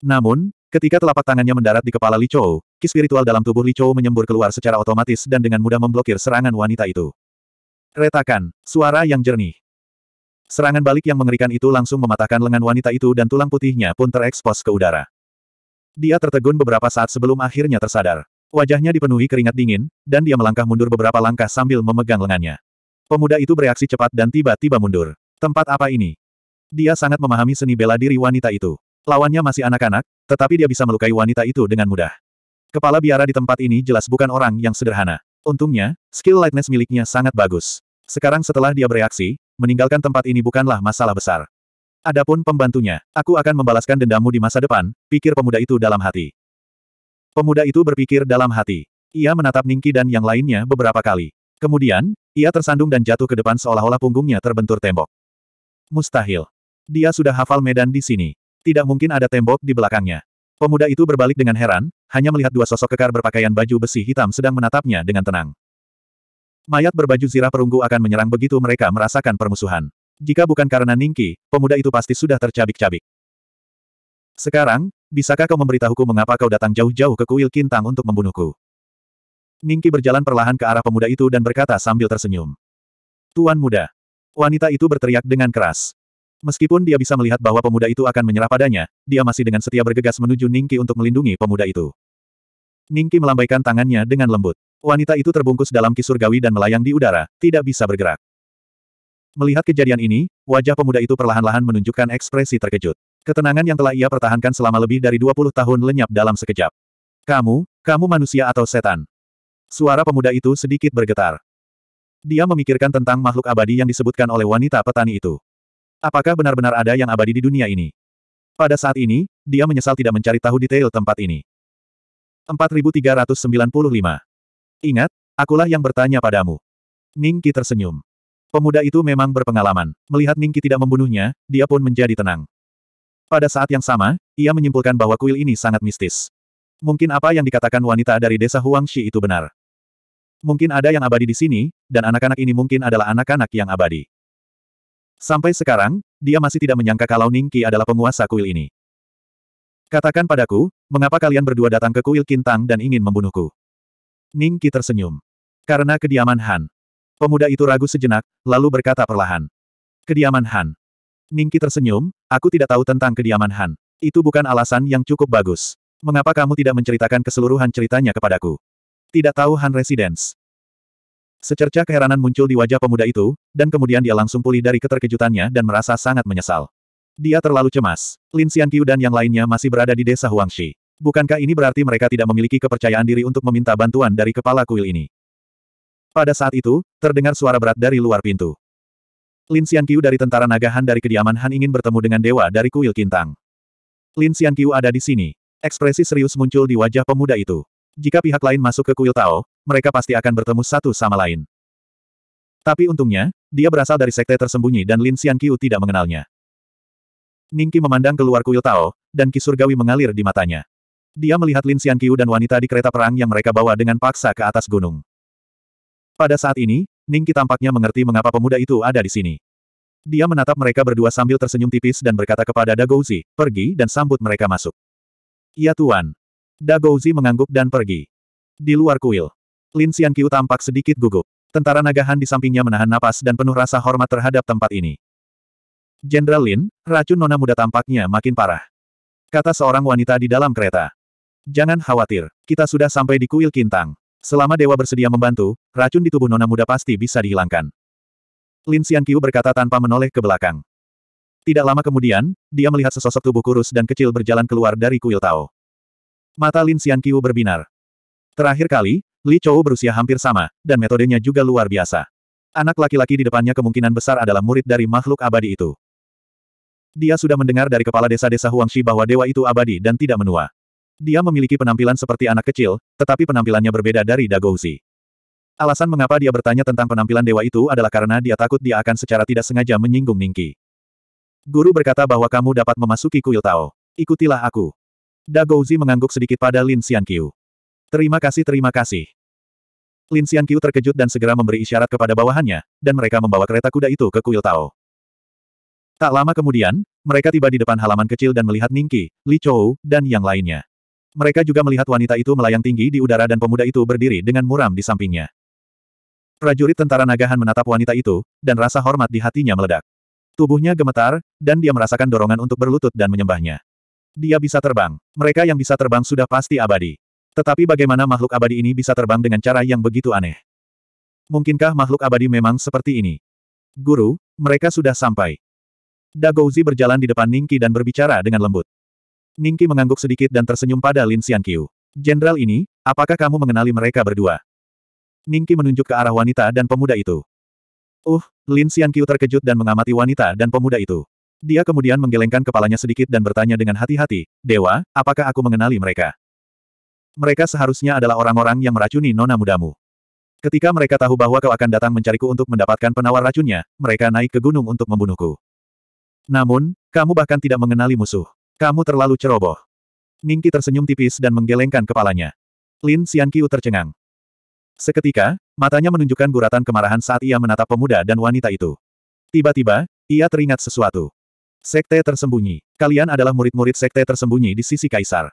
S1: Namun, ketika telapak tangannya mendarat di kepala Li Chou, ki spiritual dalam tubuh Li Chou menyembur keluar secara otomatis dan dengan mudah memblokir serangan wanita itu. Retakan, suara yang jernih. Serangan balik yang mengerikan itu langsung mematahkan lengan wanita itu dan tulang putihnya pun terekspos ke udara. Dia tertegun beberapa saat sebelum akhirnya tersadar. Wajahnya dipenuhi keringat dingin, dan dia melangkah mundur beberapa langkah sambil memegang lengannya. Pemuda itu bereaksi cepat dan tiba-tiba mundur. Tempat apa ini? Dia sangat memahami seni bela diri wanita itu. Lawannya masih anak-anak, tetapi dia bisa melukai wanita itu dengan mudah. Kepala biara di tempat ini jelas bukan orang yang sederhana. Untungnya, skill lightness miliknya sangat bagus. Sekarang setelah dia bereaksi, meninggalkan tempat ini bukanlah masalah besar. Adapun pembantunya, aku akan membalaskan dendammu di masa depan, pikir pemuda itu dalam hati. Pemuda itu berpikir dalam hati. Ia menatap Ningki dan yang lainnya beberapa kali. Kemudian, ia tersandung dan jatuh ke depan seolah-olah punggungnya terbentur tembok. Mustahil. Dia sudah hafal medan di sini. Tidak mungkin ada tembok di belakangnya. Pemuda itu berbalik dengan heran, hanya melihat dua sosok kekar berpakaian baju besi hitam sedang menatapnya dengan tenang. Mayat berbaju zirah perunggu akan menyerang begitu mereka merasakan permusuhan. Jika bukan karena Ningki, pemuda itu pasti sudah tercabik-cabik. Sekarang, bisakah kau memberitahuku mengapa kau datang jauh-jauh ke kuil Kintang untuk membunuhku? Ningki berjalan perlahan ke arah pemuda itu dan berkata sambil tersenyum. Tuan muda. Wanita itu berteriak dengan keras. Meskipun dia bisa melihat bahwa pemuda itu akan menyerah padanya, dia masih dengan setia bergegas menuju Ningki untuk melindungi pemuda itu. Ningki melambaikan tangannya dengan lembut. Wanita itu terbungkus dalam kisurgawi dan melayang di udara, tidak bisa bergerak. Melihat kejadian ini, wajah pemuda itu perlahan-lahan menunjukkan ekspresi terkejut. Ketenangan yang telah ia pertahankan selama lebih dari 20 tahun lenyap dalam sekejap. Kamu, kamu manusia atau setan? Suara pemuda itu sedikit bergetar. Dia memikirkan tentang makhluk abadi yang disebutkan oleh wanita petani itu. Apakah benar-benar ada yang abadi di dunia ini? Pada saat ini, dia menyesal tidak mencari tahu detail tempat ini. 4395. Ingat, akulah yang bertanya padamu. Ningki tersenyum. Pemuda itu memang berpengalaman. Melihat Ningki tidak membunuhnya, dia pun menjadi tenang. Pada saat yang sama, ia menyimpulkan bahwa kuil ini sangat mistis. Mungkin apa yang dikatakan wanita dari desa Huangshi itu benar. Mungkin ada yang abadi di sini, dan anak-anak ini mungkin adalah anak-anak yang abadi. Sampai sekarang, dia masih tidak menyangka kalau Ningki adalah penguasa kuil ini. Katakan padaku, mengapa kalian berdua datang ke kuil Kintang dan ingin membunuhku? Ningki tersenyum. Karena kediaman Han. Pemuda itu ragu sejenak, lalu berkata perlahan. Kediaman Han. Ningki tersenyum, aku tidak tahu tentang kediaman Han. Itu bukan alasan yang cukup bagus. Mengapa kamu tidak menceritakan keseluruhan ceritanya kepadaku? Tidak tahu Han Residence. Secerca keheranan muncul di wajah pemuda itu, dan kemudian dia langsung pulih dari keterkejutannya dan merasa sangat menyesal. Dia terlalu cemas. Lin Xianqiu dan yang lainnya masih berada di desa Huangshi. Bukankah ini berarti mereka tidak memiliki kepercayaan diri untuk meminta bantuan dari kepala kuil ini? Pada saat itu, terdengar suara berat dari luar pintu. Lin Xianqiu dari tentara naga Han dari kediaman Han ingin bertemu dengan dewa dari kuil Kintang. Lin Xianqiu ada di sini. Ekspresi serius muncul di wajah pemuda itu. Jika pihak lain masuk ke kuil Tao, mereka pasti akan bertemu satu sama lain. Tapi untungnya, dia berasal dari sekte tersembunyi dan Lin Xianqiu tidak mengenalnya. Ningki memandang keluar kuil Tao, dan kisurgawi mengalir di matanya. Dia melihat Lin Xianqiu dan wanita di kereta perang yang mereka bawa dengan paksa ke atas gunung. Pada saat ini, Ningki tampaknya mengerti mengapa pemuda itu ada di sini. Dia menatap mereka berdua sambil tersenyum tipis dan berkata kepada Dagouzi, pergi dan sambut mereka masuk. Ya tuan. Dagouzi mengangguk dan pergi. Di luar kuil. Lin Xianqiu tampak sedikit gugup. Tentara nagahan di sampingnya menahan napas dan penuh rasa hormat terhadap tempat ini. Jenderal Lin, racun nona muda tampaknya makin parah. Kata seorang wanita di dalam kereta. Jangan khawatir, kita sudah sampai di kuil Kintang. Selama dewa bersedia membantu, racun di tubuh nona muda pasti bisa dihilangkan. Lin Xianqiu berkata tanpa menoleh ke belakang. Tidak lama kemudian, dia melihat sesosok tubuh kurus dan kecil berjalan keluar dari kuil Tao. Mata Lin Xianqiu berbinar. Terakhir kali, Li Chou berusia hampir sama, dan metodenya juga luar biasa. Anak laki-laki di depannya kemungkinan besar adalah murid dari makhluk abadi itu. Dia sudah mendengar dari kepala desa-desa Huangshi bahwa dewa itu abadi dan tidak menua. Dia memiliki penampilan seperti anak kecil, tetapi penampilannya berbeda dari Dagouzi. Alasan mengapa dia bertanya tentang penampilan dewa itu adalah karena dia takut dia akan secara tidak sengaja menyinggung Ningki. Guru berkata bahwa kamu dapat memasuki kuil Tao. Ikutilah aku. Dagouzi mengangguk sedikit pada Lin Xianqiu. Terima kasih terima kasih. Lin Xianqiu terkejut dan segera memberi isyarat kepada bawahannya, dan mereka membawa kereta kuda itu ke kuil Tao. Tak lama kemudian, mereka tiba di depan halaman kecil dan melihat Ningki, Li Chou, dan yang lainnya. Mereka juga melihat wanita itu melayang tinggi di udara dan pemuda itu berdiri dengan muram di sampingnya. Prajurit tentara nagahan menatap wanita itu, dan rasa hormat di hatinya meledak. Tubuhnya gemetar, dan dia merasakan dorongan untuk berlutut dan menyembahnya. Dia bisa terbang. Mereka yang bisa terbang sudah pasti abadi. Tetapi bagaimana makhluk abadi ini bisa terbang dengan cara yang begitu aneh? Mungkinkah makhluk abadi memang seperti ini? Guru, mereka sudah sampai. Dagouzi berjalan di depan Ningki dan berbicara dengan lembut. Ningki mengangguk sedikit dan tersenyum pada Lin Xianqiu. Jenderal ini, apakah kamu mengenali mereka berdua? Ningki menunjuk ke arah wanita dan pemuda itu. Uh, Lin Xianqiu terkejut dan mengamati wanita dan pemuda itu. Dia kemudian menggelengkan kepalanya sedikit dan bertanya dengan hati-hati, Dewa, apakah aku mengenali mereka? Mereka seharusnya adalah orang-orang yang meracuni nona mudamu. Ketika mereka tahu bahwa kau akan datang mencariku untuk mendapatkan penawar racunnya, mereka naik ke gunung untuk membunuhku. Namun, kamu bahkan tidak mengenali musuh. Kamu terlalu ceroboh. Ningki tersenyum tipis dan menggelengkan kepalanya. Lin Xianqiu tercengang. Seketika, matanya menunjukkan guratan kemarahan saat ia menatap pemuda dan wanita itu. Tiba-tiba, ia teringat sesuatu. Sekte tersembunyi. Kalian adalah murid-murid sekte tersembunyi di sisi kaisar.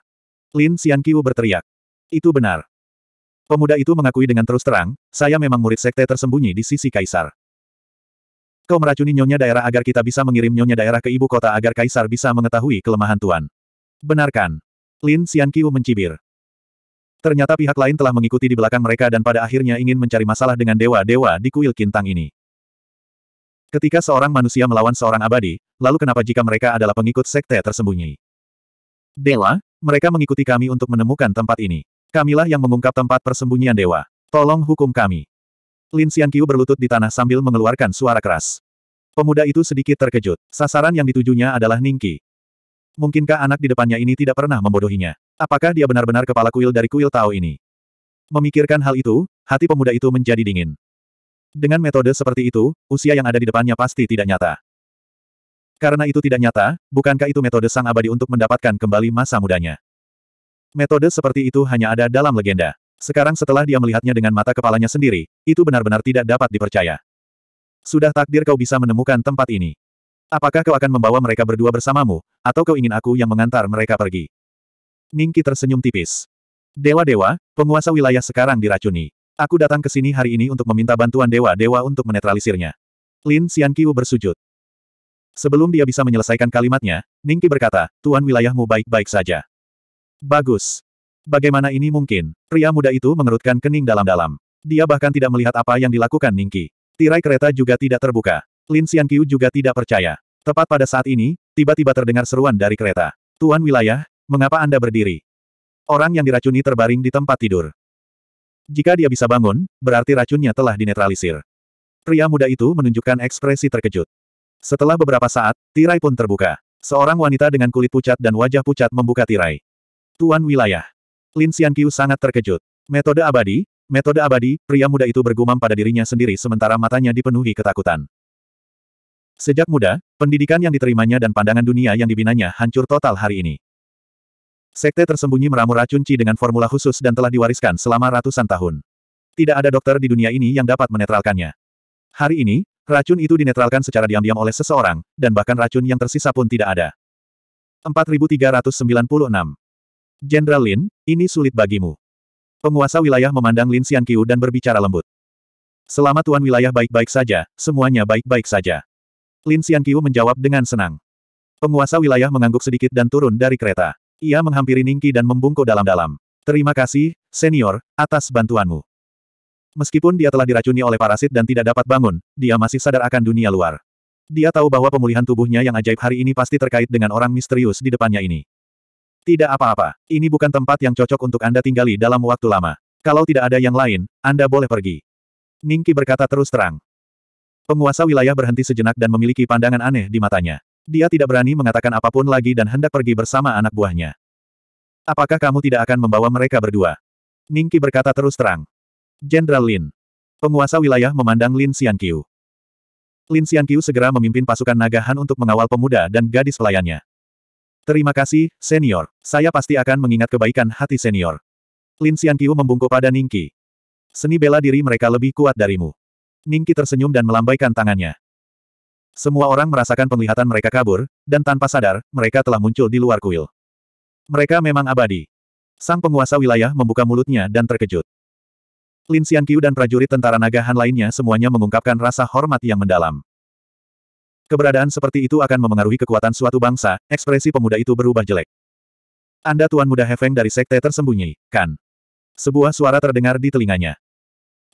S1: Lin Xianqiu berteriak. Itu benar. Pemuda itu mengakui dengan terus terang, saya memang murid sekte tersembunyi di sisi kaisar. Kau meracuni nyonya daerah agar kita bisa mengirim nyonya daerah ke ibu kota agar kaisar bisa mengetahui kelemahan tuan. Benarkan. Lin Xianqiu mencibir. Ternyata pihak lain telah mengikuti di belakang mereka dan pada akhirnya ingin mencari masalah dengan dewa-dewa di kuil Kintang ini. Ketika seorang manusia melawan seorang abadi, lalu kenapa jika mereka adalah pengikut sekte tersembunyi? Dewa, mereka mengikuti kami untuk menemukan tempat ini. Kamilah yang mengungkap tempat persembunyian dewa. Tolong hukum kami. Lin Xianqiu berlutut di tanah sambil mengeluarkan suara keras. Pemuda itu sedikit terkejut. Sasaran yang ditujunya adalah Ningki. Mungkinkah anak di depannya ini tidak pernah membodohinya? Apakah dia benar-benar kepala kuil dari kuil Tao ini? Memikirkan hal itu, hati pemuda itu menjadi dingin. Dengan metode seperti itu, usia yang ada di depannya pasti tidak nyata. Karena itu tidak nyata, bukankah itu metode sang abadi untuk mendapatkan kembali masa mudanya? Metode seperti itu hanya ada dalam legenda. Sekarang setelah dia melihatnya dengan mata kepalanya sendiri, itu benar-benar tidak dapat dipercaya. Sudah takdir kau bisa menemukan tempat ini. Apakah kau akan membawa mereka berdua bersamamu, atau kau ingin aku yang mengantar mereka pergi? Ningki tersenyum tipis. Dewa-dewa, penguasa wilayah sekarang diracuni. Aku datang ke sini hari ini untuk meminta bantuan dewa-dewa untuk menetralisirnya. Lin Xianqiu bersujud. Sebelum dia bisa menyelesaikan kalimatnya, Ningki berkata, Tuan wilayahmu baik-baik saja. Bagus. Bagaimana ini mungkin? Pria muda itu mengerutkan kening dalam-dalam. Dia bahkan tidak melihat apa yang dilakukan Ningki. Tirai kereta juga tidak terbuka. Lin Xianqiu juga tidak percaya. Tepat pada saat ini, tiba-tiba terdengar seruan dari kereta. Tuan wilayah, mengapa Anda berdiri? Orang yang diracuni terbaring di tempat tidur. Jika dia bisa bangun, berarti racunnya telah dinetralisir. Pria muda itu menunjukkan ekspresi terkejut. Setelah beberapa saat, tirai pun terbuka. Seorang wanita dengan kulit pucat dan wajah pucat membuka tirai. Tuan wilayah. Lin Xianqiu sangat terkejut. Metode abadi, metode abadi, pria muda itu bergumam pada dirinya sendiri sementara matanya dipenuhi ketakutan. Sejak muda, pendidikan yang diterimanya dan pandangan dunia yang dibinanya hancur total hari ini. Sekte tersembunyi meramu racun Qi dengan formula khusus dan telah diwariskan selama ratusan tahun. Tidak ada dokter di dunia ini yang dapat menetralkannya. Hari ini, racun itu dinetralkan secara diam-diam oleh seseorang, dan bahkan racun yang tersisa pun tidak ada. 4396. Jenderal Lin, ini sulit bagimu. Penguasa wilayah memandang Lin Xianqiu dan berbicara lembut. Selama tuan wilayah baik-baik saja, semuanya baik-baik saja. Lin Xianqiu menjawab dengan senang. Penguasa wilayah mengangguk sedikit dan turun dari kereta. Ia menghampiri Ningki dan membungkuk dalam-dalam. Terima kasih, senior, atas bantuanmu. Meskipun dia telah diracuni oleh parasit dan tidak dapat bangun, dia masih sadar akan dunia luar. Dia tahu bahwa pemulihan tubuhnya yang ajaib hari ini pasti terkait dengan orang misterius di depannya ini. Tidak apa-apa, ini bukan tempat yang cocok untuk Anda tinggali dalam waktu lama. Kalau tidak ada yang lain, Anda boleh pergi. Ningki berkata terus terang. Penguasa wilayah berhenti sejenak dan memiliki pandangan aneh di matanya. Dia tidak berani mengatakan apa pun lagi dan hendak pergi bersama anak buahnya. Apakah kamu tidak akan membawa mereka berdua? Ningki berkata terus terang. Jenderal Lin. Penguasa wilayah memandang Lin Xianqiu. Lin Xianqiu segera memimpin pasukan naga Han untuk mengawal pemuda dan gadis pelayannya. Terima kasih, senior. Saya pasti akan mengingat kebaikan hati senior. Lin Xianqiu membungkuk pada Ningki. Seni bela diri mereka lebih kuat darimu. Ningki tersenyum dan melambaikan tangannya. Semua orang merasakan penglihatan mereka kabur, dan tanpa sadar, mereka telah muncul di luar kuil. Mereka memang abadi. Sang penguasa wilayah membuka mulutnya dan terkejut. Lin Xianqiu dan prajurit tentara nagahan lainnya semuanya mengungkapkan rasa hormat yang mendalam. Keberadaan seperti itu akan memengaruhi kekuatan suatu bangsa, ekspresi pemuda itu berubah jelek. Anda Tuan Muda Hefeng dari sekte tersembunyi, kan? Sebuah suara terdengar di telinganya.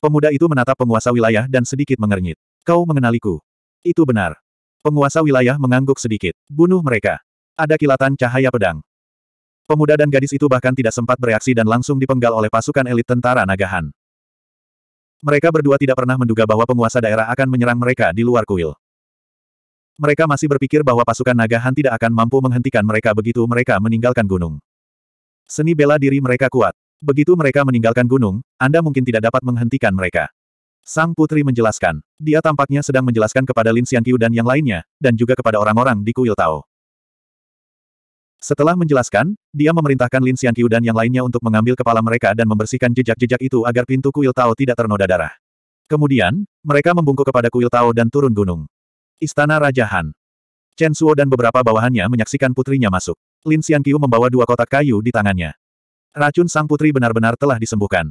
S1: Pemuda itu menatap penguasa wilayah dan sedikit mengernyit. Kau mengenaliku. Itu benar. Penguasa wilayah mengangguk sedikit. Bunuh mereka. Ada kilatan cahaya pedang. Pemuda dan gadis itu bahkan tidak sempat bereaksi dan langsung dipenggal oleh pasukan elit tentara Nagahan. Mereka berdua tidak pernah menduga bahwa penguasa daerah akan menyerang mereka di luar kuil. Mereka masih berpikir bahwa pasukan Nagahan tidak akan mampu menghentikan mereka begitu mereka meninggalkan gunung. Seni bela diri mereka kuat. Begitu mereka meninggalkan gunung, Anda mungkin tidak dapat menghentikan mereka. Sang putri menjelaskan. Dia tampaknya sedang menjelaskan kepada Lin Xianqiu dan yang lainnya, dan juga kepada orang-orang di kuil Tao. Setelah menjelaskan, dia memerintahkan Lin Xianqiu dan yang lainnya untuk mengambil kepala mereka dan membersihkan jejak-jejak itu agar pintu kuil Tao tidak ternoda darah. Kemudian, mereka membungkuk kepada kuil Tao dan turun gunung. Istana Raja Han. Chen Suo dan beberapa bawahannya menyaksikan putrinya masuk. Lin Xianqiu membawa dua kotak kayu di tangannya. Racun sang putri benar-benar telah disembuhkan.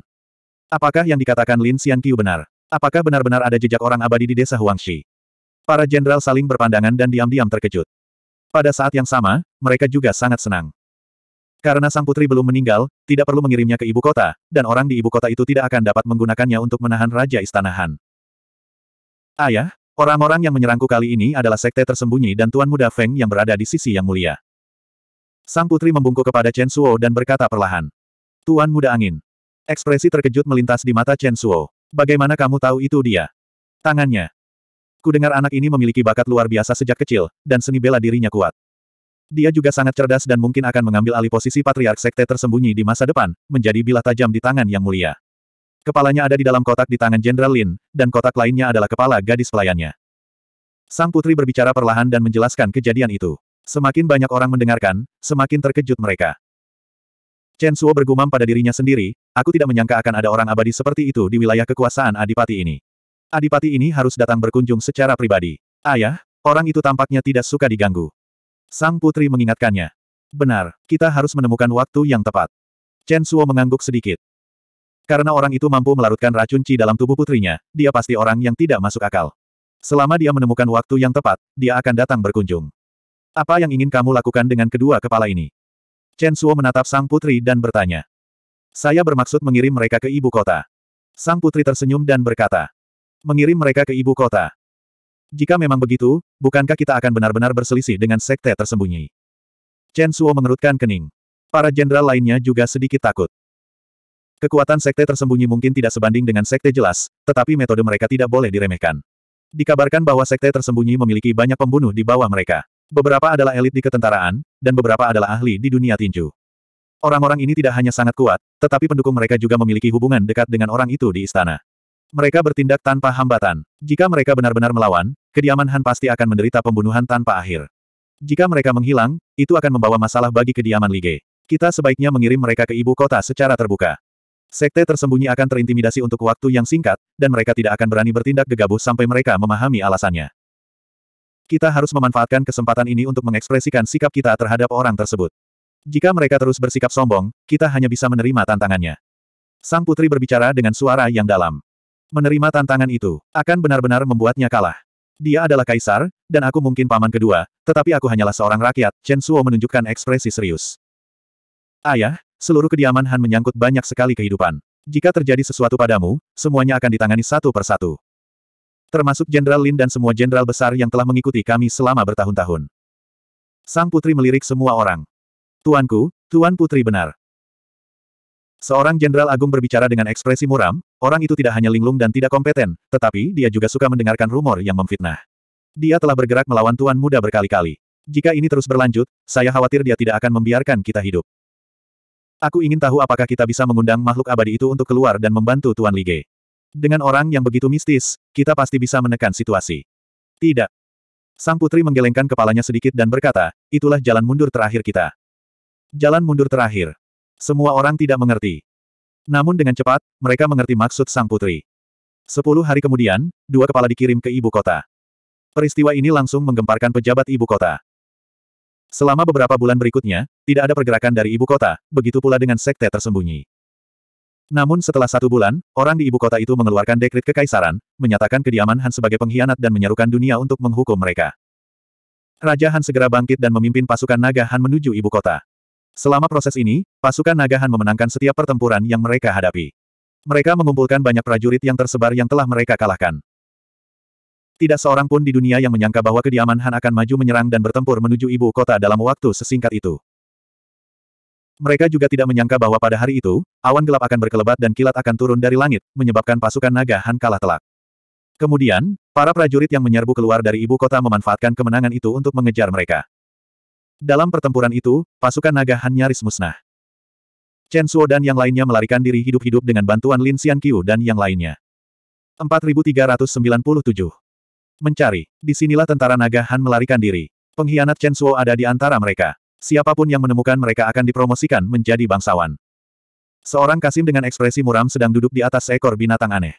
S1: Apakah yang dikatakan Lin Xianqiu benar? Apakah benar-benar ada jejak orang abadi di desa Huangshi? Para jenderal saling berpandangan dan diam-diam terkejut. Pada saat yang sama, mereka juga sangat senang. Karena sang putri belum meninggal, tidak perlu mengirimnya ke ibu kota, dan orang di ibu kota itu tidak akan dapat menggunakannya untuk menahan Raja Istana Han. Ayah, orang-orang yang menyerangku kali ini adalah sekte tersembunyi dan Tuan Muda Feng yang berada di sisi yang mulia. Sang putri membungkuk kepada Chen Suo dan berkata perlahan. Tuan Muda Angin. Ekspresi terkejut melintas di mata Chen Suo. Bagaimana kamu tahu itu dia? Tangannya. Kudengar anak ini memiliki bakat luar biasa sejak kecil, dan seni bela dirinya kuat. Dia juga sangat cerdas dan mungkin akan mengambil alih posisi patriark sekte tersembunyi di masa depan, menjadi bilah tajam di tangan yang mulia. Kepalanya ada di dalam kotak di tangan Jenderal Lin, dan kotak lainnya adalah kepala gadis pelayannya. Sang putri berbicara perlahan dan menjelaskan kejadian itu. Semakin banyak orang mendengarkan, semakin terkejut mereka. Chen Suo bergumam pada dirinya sendiri, aku tidak menyangka akan ada orang abadi seperti itu di wilayah kekuasaan Adipati ini. Adipati ini harus datang berkunjung secara pribadi. Ayah, orang itu tampaknya tidak suka diganggu. Sang putri mengingatkannya. Benar, kita harus menemukan waktu yang tepat. Chen Suo mengangguk sedikit. Karena orang itu mampu melarutkan racun Qi dalam tubuh putrinya, dia pasti orang yang tidak masuk akal. Selama dia menemukan waktu yang tepat, dia akan datang berkunjung. Apa yang ingin kamu lakukan dengan kedua kepala ini? Chen Suo menatap sang putri dan bertanya. Saya bermaksud mengirim mereka ke ibu kota. Sang putri tersenyum dan berkata. Mengirim mereka ke ibu kota. Jika memang begitu, bukankah kita akan benar-benar berselisih dengan sekte tersembunyi? Chen Suo mengerutkan kening. Para jenderal lainnya juga sedikit takut. Kekuatan sekte tersembunyi mungkin tidak sebanding dengan sekte jelas, tetapi metode mereka tidak boleh diremehkan. Dikabarkan bahwa sekte tersembunyi memiliki banyak pembunuh di bawah mereka. Beberapa adalah elit di ketentaraan, dan beberapa adalah ahli di dunia tinju. Orang-orang ini tidak hanya sangat kuat, tetapi pendukung mereka juga memiliki hubungan dekat dengan orang itu di istana. Mereka bertindak tanpa hambatan. Jika mereka benar-benar melawan, kediaman Han pasti akan menderita pembunuhan tanpa akhir. Jika mereka menghilang, itu akan membawa masalah bagi kediaman Lige. Kita sebaiknya mengirim mereka ke ibu kota secara terbuka. Sekte tersembunyi akan terintimidasi untuk waktu yang singkat, dan mereka tidak akan berani bertindak gegabah sampai mereka memahami alasannya. Kita harus memanfaatkan kesempatan ini untuk mengekspresikan sikap kita terhadap orang tersebut. Jika mereka terus bersikap sombong, kita hanya bisa menerima tantangannya. Sang putri berbicara dengan suara yang dalam. Menerima tantangan itu akan benar-benar membuatnya kalah. Dia adalah kaisar, dan aku mungkin paman kedua, tetapi aku hanyalah seorang rakyat, Chen Suo menunjukkan ekspresi serius. Ayah, seluruh kediaman Han menyangkut banyak sekali kehidupan. Jika terjadi sesuatu padamu, semuanya akan ditangani satu persatu. Termasuk Jenderal Lin dan semua jenderal besar yang telah mengikuti kami selama bertahun-tahun. Sang putri melirik semua orang. Tuanku, Tuan Putri benar. Seorang jenderal agung berbicara dengan ekspresi muram, orang itu tidak hanya linglung dan tidak kompeten, tetapi dia juga suka mendengarkan rumor yang memfitnah. Dia telah bergerak melawan Tuan Muda berkali-kali. Jika ini terus berlanjut, saya khawatir dia tidak akan membiarkan kita hidup. Aku ingin tahu apakah kita bisa mengundang makhluk abadi itu untuk keluar dan membantu Tuan Lige. Dengan orang yang begitu mistis, kita pasti bisa menekan situasi. Tidak. Sang putri menggelengkan kepalanya sedikit dan berkata, itulah jalan mundur terakhir kita. Jalan mundur terakhir. Semua orang tidak mengerti. Namun dengan cepat, mereka mengerti maksud sang putri. Sepuluh hari kemudian, dua kepala dikirim ke ibu kota. Peristiwa ini langsung menggemparkan pejabat ibu kota. Selama beberapa bulan berikutnya, tidak ada pergerakan dari ibu kota, begitu pula dengan sekte tersembunyi. Namun setelah satu bulan, orang di ibu kota itu mengeluarkan dekrit kekaisaran, menyatakan kediaman Han sebagai pengkhianat dan menyerukan dunia untuk menghukum mereka. Raja Han segera bangkit dan memimpin pasukan naga Han menuju ibu kota. Selama proses ini, pasukan naga Han memenangkan setiap pertempuran yang mereka hadapi. Mereka mengumpulkan banyak prajurit yang tersebar yang telah mereka kalahkan. Tidak seorang pun di dunia yang menyangka bahwa kediaman Han akan maju menyerang dan bertempur menuju ibu kota dalam waktu sesingkat itu. Mereka juga tidak menyangka bahwa pada hari itu, awan gelap akan berkelebat dan kilat akan turun dari langit, menyebabkan pasukan naga Han kalah telak. Kemudian, para prajurit yang menyerbu keluar dari ibu kota memanfaatkan kemenangan itu untuk mengejar mereka. Dalam pertempuran itu, pasukan naga Han nyaris musnah. Chen Suo dan yang lainnya melarikan diri hidup-hidup dengan bantuan Lin Xianqiu dan yang lainnya. 4397 Mencari. Di sinilah tentara naga Han melarikan diri. Pengkhianat Chen Suo ada di antara mereka. Siapa pun yang menemukan mereka akan dipromosikan menjadi bangsawan. Seorang Kasim dengan ekspresi muram sedang duduk di atas seekor binatang aneh.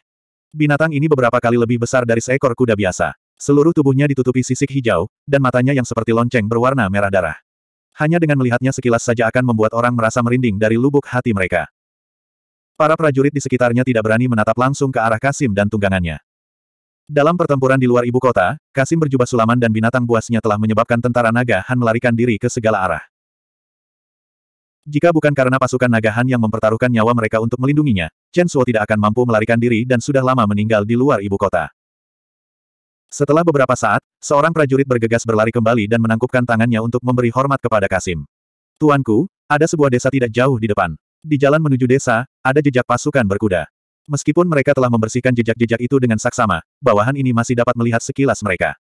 S1: Binatang ini beberapa kali lebih besar dari seekor kuda biasa. Seluruh tubuhnya ditutupi sisik hijau, dan matanya yang seperti lonceng berwarna merah darah. Hanya dengan melihatnya sekilas saja akan membuat orang merasa merinding dari lubuk hati mereka. Para prajurit di sekitarnya tidak berani menatap langsung ke arah Kasim dan tunggangannya. Dalam pertempuran di luar ibu kota, Kasim berjubah sulaman dan binatang buasnya telah menyebabkan tentara naga Han melarikan diri ke segala arah. Jika bukan karena pasukan naga Han yang mempertaruhkan nyawa mereka untuk melindunginya, Chen Suo tidak akan mampu melarikan diri dan sudah lama meninggal di luar ibu kota. Setelah beberapa saat, seorang prajurit bergegas berlari kembali dan menangkupkan tangannya untuk memberi hormat kepada Kasim. Tuanku, ada sebuah desa tidak jauh di depan. Di jalan menuju desa, ada jejak pasukan berkuda. Meskipun mereka telah membersihkan jejak-jejak itu dengan saksama, bawahan ini masih dapat melihat sekilas mereka.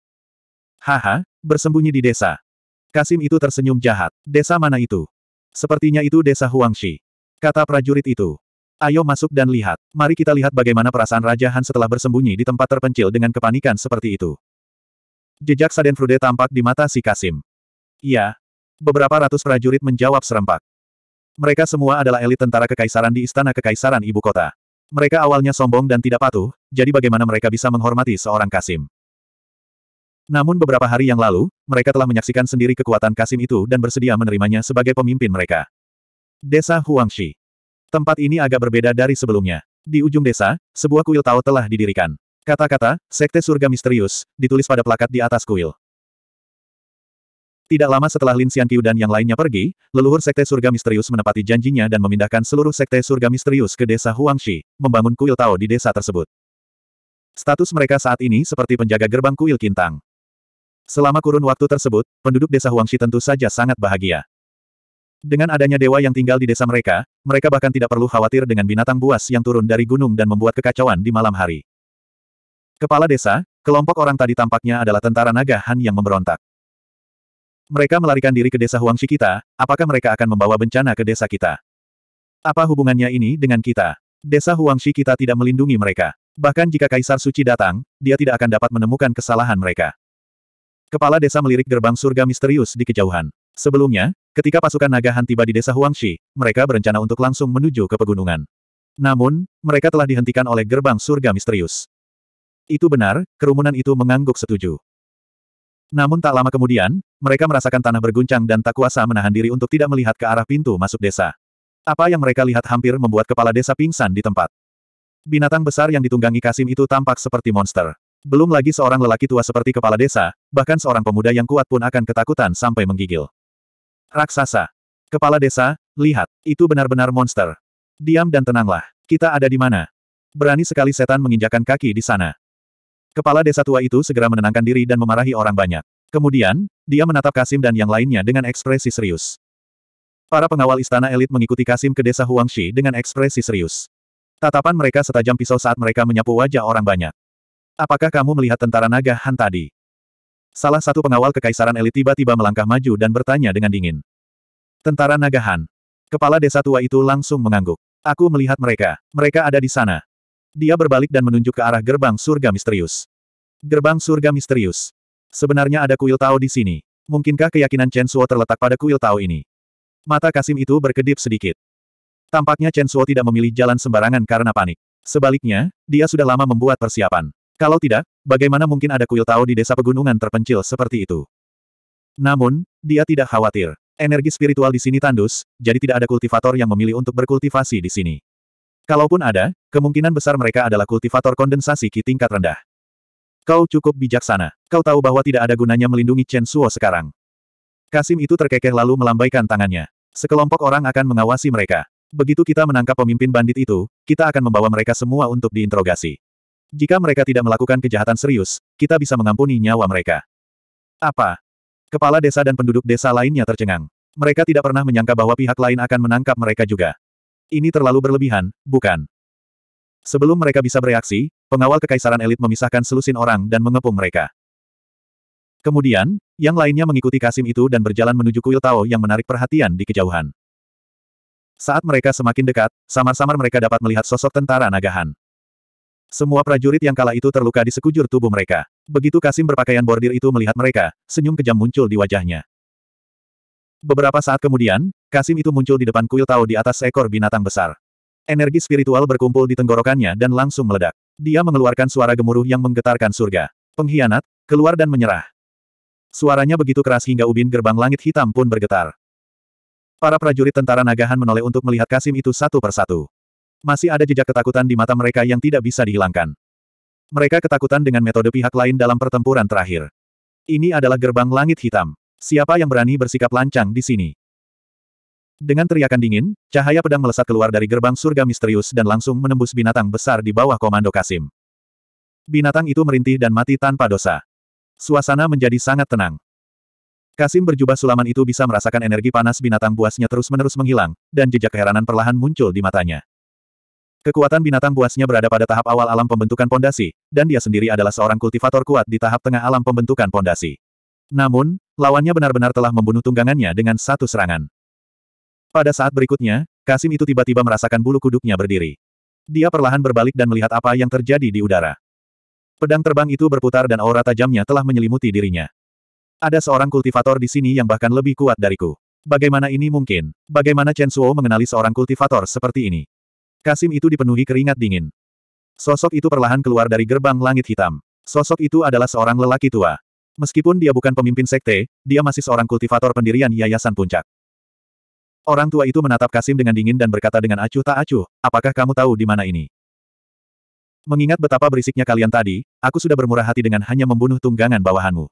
S1: Haha, bersembunyi di desa. Kasim itu tersenyum jahat. Desa mana itu? Sepertinya itu desa Huangshi. Kata prajurit itu. Ayo masuk dan lihat. Mari kita lihat bagaimana perasaan Raja Han setelah bersembunyi di tempat terpencil dengan kepanikan seperti itu. Jejak Sadenfrude tampak di mata si Kasim. Iya. Beberapa ratus prajurit menjawab serempak. Mereka semua adalah elit tentara kekaisaran di istana kekaisaran ibu kota. Mereka awalnya sombong dan tidak patuh, jadi bagaimana mereka bisa menghormati seorang Kasim? Namun beberapa hari yang lalu, mereka telah menyaksikan sendiri kekuatan Kasim itu dan bersedia menerimanya sebagai pemimpin mereka. Desa Huangshi. Tempat ini agak berbeda dari sebelumnya. Di ujung desa, sebuah kuil Tao telah didirikan. Kata-kata, Sekte Surga Misterius, ditulis pada plakat di atas kuil. Tidak lama setelah Lin Xianqiu dan yang lainnya pergi, leluhur Sekte Surga Misterius menepati janjinya dan memindahkan seluruh Sekte Surga Misterius ke desa Huangshi, membangun kuil Tao di desa tersebut. Status mereka saat ini seperti penjaga gerbang kuil Kintang. Selama kurun waktu tersebut, penduduk desa Huangshi tentu saja sangat bahagia. Dengan adanya dewa yang tinggal di desa mereka, mereka bahkan tidak perlu khawatir dengan binatang buas yang turun dari gunung dan membuat kekacauan di malam hari. Kepala desa, kelompok orang tadi tampaknya adalah tentara naga Han yang memberontak. Mereka melarikan diri ke desa Huangshi kita, apakah mereka akan membawa bencana ke desa kita? Apa hubungannya ini dengan kita? Desa Huangshi kita tidak melindungi mereka. Bahkan jika Kaisar Suci datang, dia tidak akan dapat menemukan kesalahan mereka. Kepala desa melirik gerbang surga misterius di kejauhan. Sebelumnya, Ketika pasukan naga Han tiba di desa Huangshi, mereka berencana untuk langsung menuju ke pegunungan. Namun, mereka telah dihentikan oleh gerbang surga misterius. Itu benar, kerumunan itu mengangguk setuju. Namun tak lama kemudian, mereka merasakan tanah berguncang dan tak kuasa menahan diri untuk tidak melihat ke arah pintu masuk desa. Apa yang mereka lihat hampir membuat kepala desa pingsan di tempat. Binatang besar yang ditunggangi Kasim itu tampak seperti monster. Belum lagi seorang lelaki tua seperti kepala desa, bahkan seorang pemuda yang kuat pun akan ketakutan sampai menggigil. Raksasa. Kepala desa, lihat, itu benar-benar monster. Diam dan tenanglah. Kita ada di mana? Berani sekali setan menginjakan kaki di sana. Kepala desa tua itu segera menenangkan diri dan memarahi orang banyak. Kemudian, dia menatap Kasim dan yang lainnya dengan ekspresi serius. Para pengawal istana elit mengikuti Kasim ke desa Huangshi dengan ekspresi serius. Tatapan mereka setajam pisau saat mereka menyapu wajah orang banyak. Apakah kamu melihat tentara naga Han tadi? Salah satu pengawal kekaisaran elit tiba-tiba melangkah maju dan bertanya dengan dingin. Tentara naga Han. Kepala desa tua itu langsung mengangguk. Aku melihat mereka. Mereka ada di sana. Dia berbalik dan menunjuk ke arah gerbang surga misterius. Gerbang surga misterius. Sebenarnya ada kuil Tao di sini. Mungkinkah keyakinan Chen Suo terletak pada kuil Tao ini? Mata Kasim itu berkedip sedikit. Tampaknya Chen Suo tidak memilih jalan sembarangan karena panik. Sebaliknya, dia sudah lama membuat persiapan. Kalau tidak, bagaimana mungkin ada kuil Tao di desa pegunungan terpencil seperti itu? Namun, dia tidak khawatir. Energi spiritual di sini tandus, jadi tidak ada kultivator yang memilih untuk berkultivasi di sini. Kalaupun ada, kemungkinan besar mereka adalah kultivator kondensasi ki tingkat rendah. Kau cukup bijaksana. Kau tahu bahwa tidak ada gunanya melindungi Chen Suo sekarang. Kasim itu terkekeh lalu melambaikan tangannya. Sekelompok orang akan mengawasi mereka. Begitu kita menangkap pemimpin bandit itu, kita akan membawa mereka semua untuk diinterogasi. Jika mereka tidak melakukan kejahatan serius, kita bisa mengampuni nyawa mereka. Apa? Kepala desa dan penduduk desa lainnya tercengang. Mereka tidak pernah menyangka bahwa pihak lain akan menangkap mereka juga. Ini terlalu berlebihan, bukan? Sebelum mereka bisa bereaksi, pengawal kekaisaran elit memisahkan selusin orang dan mengepung mereka. Kemudian, yang lainnya mengikuti Kasim itu dan berjalan menuju kuil Tao yang menarik perhatian di kejauhan. Saat mereka semakin dekat, samar-samar mereka dapat melihat sosok tentara nagahan. Semua prajurit yang kala itu terluka di sekujur tubuh mereka. Begitu Kasim berpakaian bordir itu melihat mereka, senyum kejam muncul di wajahnya. Beberapa saat kemudian, Kasim itu muncul di depan kuil Tao di atas ekor binatang besar. Energi spiritual berkumpul di tenggorokannya dan langsung meledak. Dia mengeluarkan suara gemuruh yang menggetarkan surga. Pengkhianat, keluar dan menyerah. Suaranya begitu keras hingga ubin gerbang langit hitam pun bergetar. Para prajurit tentara Nagahan menoleh untuk melihat Kasim itu satu persatu. Masih ada jejak ketakutan di mata mereka yang tidak bisa dihilangkan. Mereka ketakutan dengan metode pihak lain dalam pertempuran terakhir. Ini adalah gerbang langit hitam. Siapa yang berani bersikap lancang di sini? Dengan teriakan dingin, cahaya pedang melesat keluar dari gerbang surga misterius dan langsung menembus binatang besar di bawah komando Kasim. Binatang itu merintih dan mati tanpa dosa. Suasana menjadi sangat tenang. Kasim berjubah sulaman itu bisa merasakan energi panas binatang buasnya terus-menerus menghilang, dan jejak keheranan perlahan muncul di matanya. Kekuatan binatang buasnya berada pada tahap awal alam pembentukan pondasi, dan dia sendiri adalah seorang kultivator kuat di tahap tengah alam pembentukan pondasi. Namun, lawannya benar-benar telah membunuh tunggangannya dengan satu serangan. Pada saat berikutnya, Kasim itu tiba-tiba merasakan bulu kuduknya berdiri. Dia perlahan berbalik dan melihat apa yang terjadi di udara. Pedang terbang itu berputar dan aura tajamnya telah menyelimuti dirinya. Ada seorang kultivator di sini yang bahkan lebih kuat dariku. Bagaimana ini mungkin? Bagaimana Chen Suo mengenali seorang kultivator seperti ini? Kasim itu dipenuhi keringat dingin. Sosok itu perlahan keluar dari gerbang langit hitam. Sosok itu adalah seorang lelaki tua. Meskipun dia bukan pemimpin sekte, dia masih seorang kultivator pendirian Yayasan Puncak. Orang tua itu menatap Kasim dengan dingin dan berkata dengan acuh tak acuh, apakah kamu tahu di mana ini? Mengingat betapa berisiknya kalian tadi, aku sudah bermurah hati dengan hanya membunuh tunggangan bawahanmu.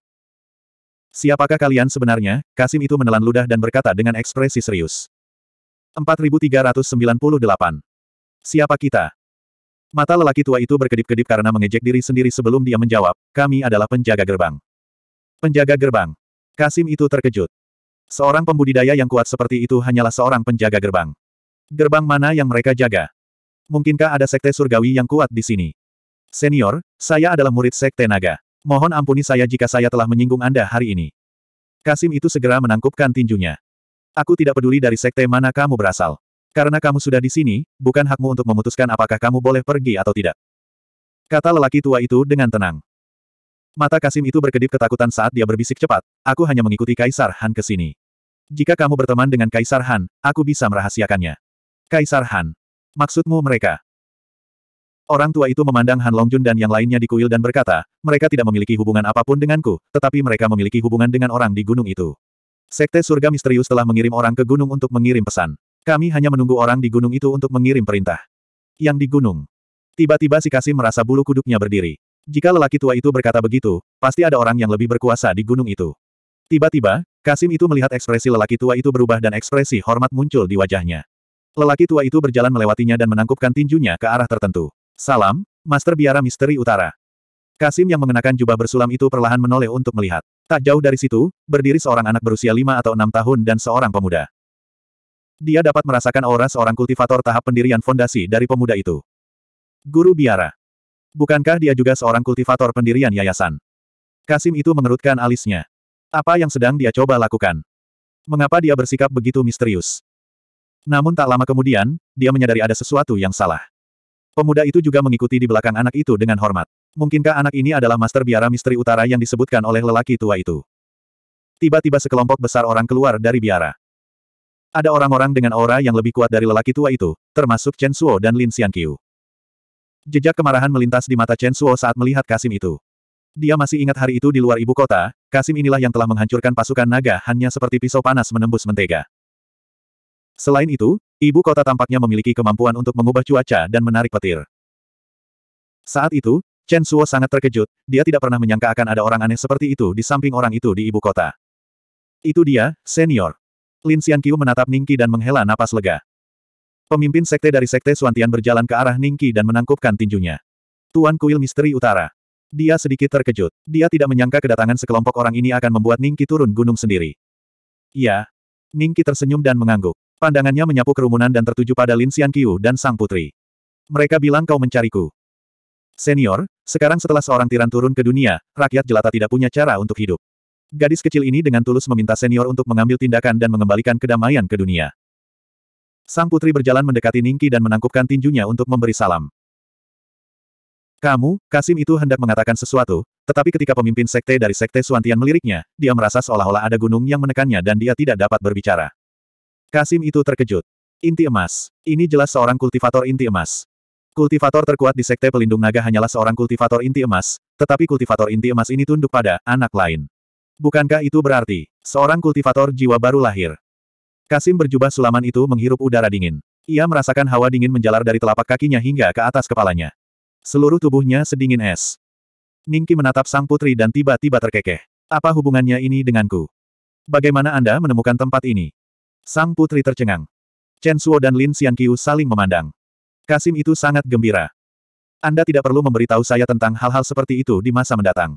S1: Siapakah kalian sebenarnya? Kasim itu menelan ludah dan berkata dengan ekspresi serius. 4398. Siapa kita? Mata lelaki tua itu berkedip-kedip karena mengejek diri sendiri sebelum dia menjawab, kami adalah penjaga gerbang. Penjaga gerbang. Kasim itu terkejut. Seorang pembudidaya yang kuat seperti itu hanyalah seorang penjaga gerbang. Gerbang mana yang mereka jaga? Mungkinkah ada sekte surgawi yang kuat di sini? Senior, saya adalah murid sekte naga. Mohon ampuni saya jika saya telah menyinggung Anda hari ini. Kasim itu segera menangkupkan tinjunya. Aku tidak peduli dari sekte mana kamu berasal. Karena kamu sudah di sini, bukan hakmu untuk memutuskan apakah kamu boleh pergi atau tidak. Kata lelaki tua itu dengan tenang. Mata Kasim itu berkedip ketakutan saat dia berbisik cepat, aku hanya mengikuti Kaisar Han ke sini. Jika kamu berteman dengan Kaisar Han, aku bisa merahasiakannya. Kaisar Han. Maksudmu mereka? Orang tua itu memandang Han Longjun dan yang lainnya di kuil dan berkata, mereka tidak memiliki hubungan apa pun denganku, tetapi mereka memiliki hubungan dengan orang di gunung itu. Sekte surga misterius telah mengirim orang ke gunung untuk mengirim pesan. Kami hanya menunggu orang di gunung itu untuk mengirim perintah. Yang di gunung. Tiba-tiba si Kasim merasa bulu kuduknya berdiri. Jika lelaki tua itu berkata begitu, pasti ada orang yang lebih berkuasa di gunung itu. Tiba-tiba, Kasim itu melihat ekspresi lelaki tua itu berubah dan ekspresi hormat muncul di wajahnya. Lelaki tua itu berjalan melewatinya dan menangkupkan tinjunya ke arah tertentu. Salam, Master Biara Misteri Utara. Kasim yang mengenakan jubah bersulam itu perlahan menoleh untuk melihat. Tak jauh dari situ, berdiri seorang anak berusia lima atau enam tahun dan seorang pemuda. Dia dapat merasakan aura seorang kultivator tahap pendirian fondasi dari pemuda itu. Guru Biara. Bukankah dia juga seorang kultivator pendirian yayasan? Kasim itu mengerutkan alisnya. Apa yang sedang dia coba lakukan? Mengapa dia bersikap begitu misterius? Namun tak lama kemudian, dia menyadari ada sesuatu yang salah. Pemuda itu juga mengikuti di belakang anak itu dengan hormat. Mungkinkah anak ini adalah Master Biara Misteri Utara yang disebutkan oleh lelaki tua itu? Tiba-tiba sekelompok besar orang keluar dari biara. Ada orang-orang dengan aura yang lebih kuat dari lelaki tua itu, termasuk Chen Suo dan Lin Xianqiu. Jejak kemarahan melintas di mata Chen Suo saat melihat Kasim itu. Dia masih ingat hari itu di luar ibu kota, Kasim inilah yang telah menghancurkan pasukan naga hanya seperti pisau panas menembus mentega. Selain itu, ibu kota tampaknya memiliki kemampuan untuk mengubah cuaca dan menarik petir. Saat itu, Chen Suo sangat terkejut, dia tidak pernah menyangka akan ada orang aneh seperti itu di samping orang itu di ibu kota. Itu dia, senior. Lin Xianqiu menatap Ningqi dan menghela napas lega. Pemimpin sekte dari sekte Suantian berjalan ke arah Ningqi dan menangkupkan tinjunya. Tuan Kuil Misteri Utara. Dia sedikit terkejut. Dia tidak menyangka kedatangan sekelompok orang ini akan membuat Ningqi turun gunung sendiri. Ya. Ningqi tersenyum dan mengangguk. Pandangannya menyapu kerumunan dan tertuju pada Lin Xianqiu dan sang putri. Mereka bilang kau mencariku. Senior, sekarang setelah seorang tiran turun ke dunia, rakyat jelata tidak punya cara untuk hidup. Gadis kecil ini dengan tulus meminta senior untuk mengambil tindakan dan mengembalikan kedamaian ke dunia. Sang putri berjalan mendekati Ningki dan menangkupkan tinjunya untuk memberi salam. Kamu, Kasim itu hendak mengatakan sesuatu, tetapi ketika pemimpin sekte dari sekte Suantian meliriknya, dia merasa seolah-olah ada gunung yang menekannya dan dia tidak dapat berbicara. Kasim itu terkejut. Inti emas. Ini jelas seorang kultivator inti emas. Kultivator terkuat di Sekte Pelindung Naga hanyalah seorang kultivator inti emas, tetapi kultivator inti emas ini tunduk pada anak lain. Bukankah itu berarti, seorang kultivator jiwa baru lahir? Kasim berjubah sulaman itu menghirup udara dingin. Ia merasakan hawa dingin menjalar dari telapak kakinya hingga ke atas kepalanya. Seluruh tubuhnya sedingin es. Ningki menatap sang putri dan tiba-tiba terkekeh. Apa hubungannya ini denganku? Bagaimana Anda menemukan tempat ini? Sang putri tercengang. Chen Suo dan Lin Xianqiu saling memandang. Kasim itu sangat gembira. Anda tidak perlu memberitahu saya tentang hal-hal seperti itu di masa mendatang.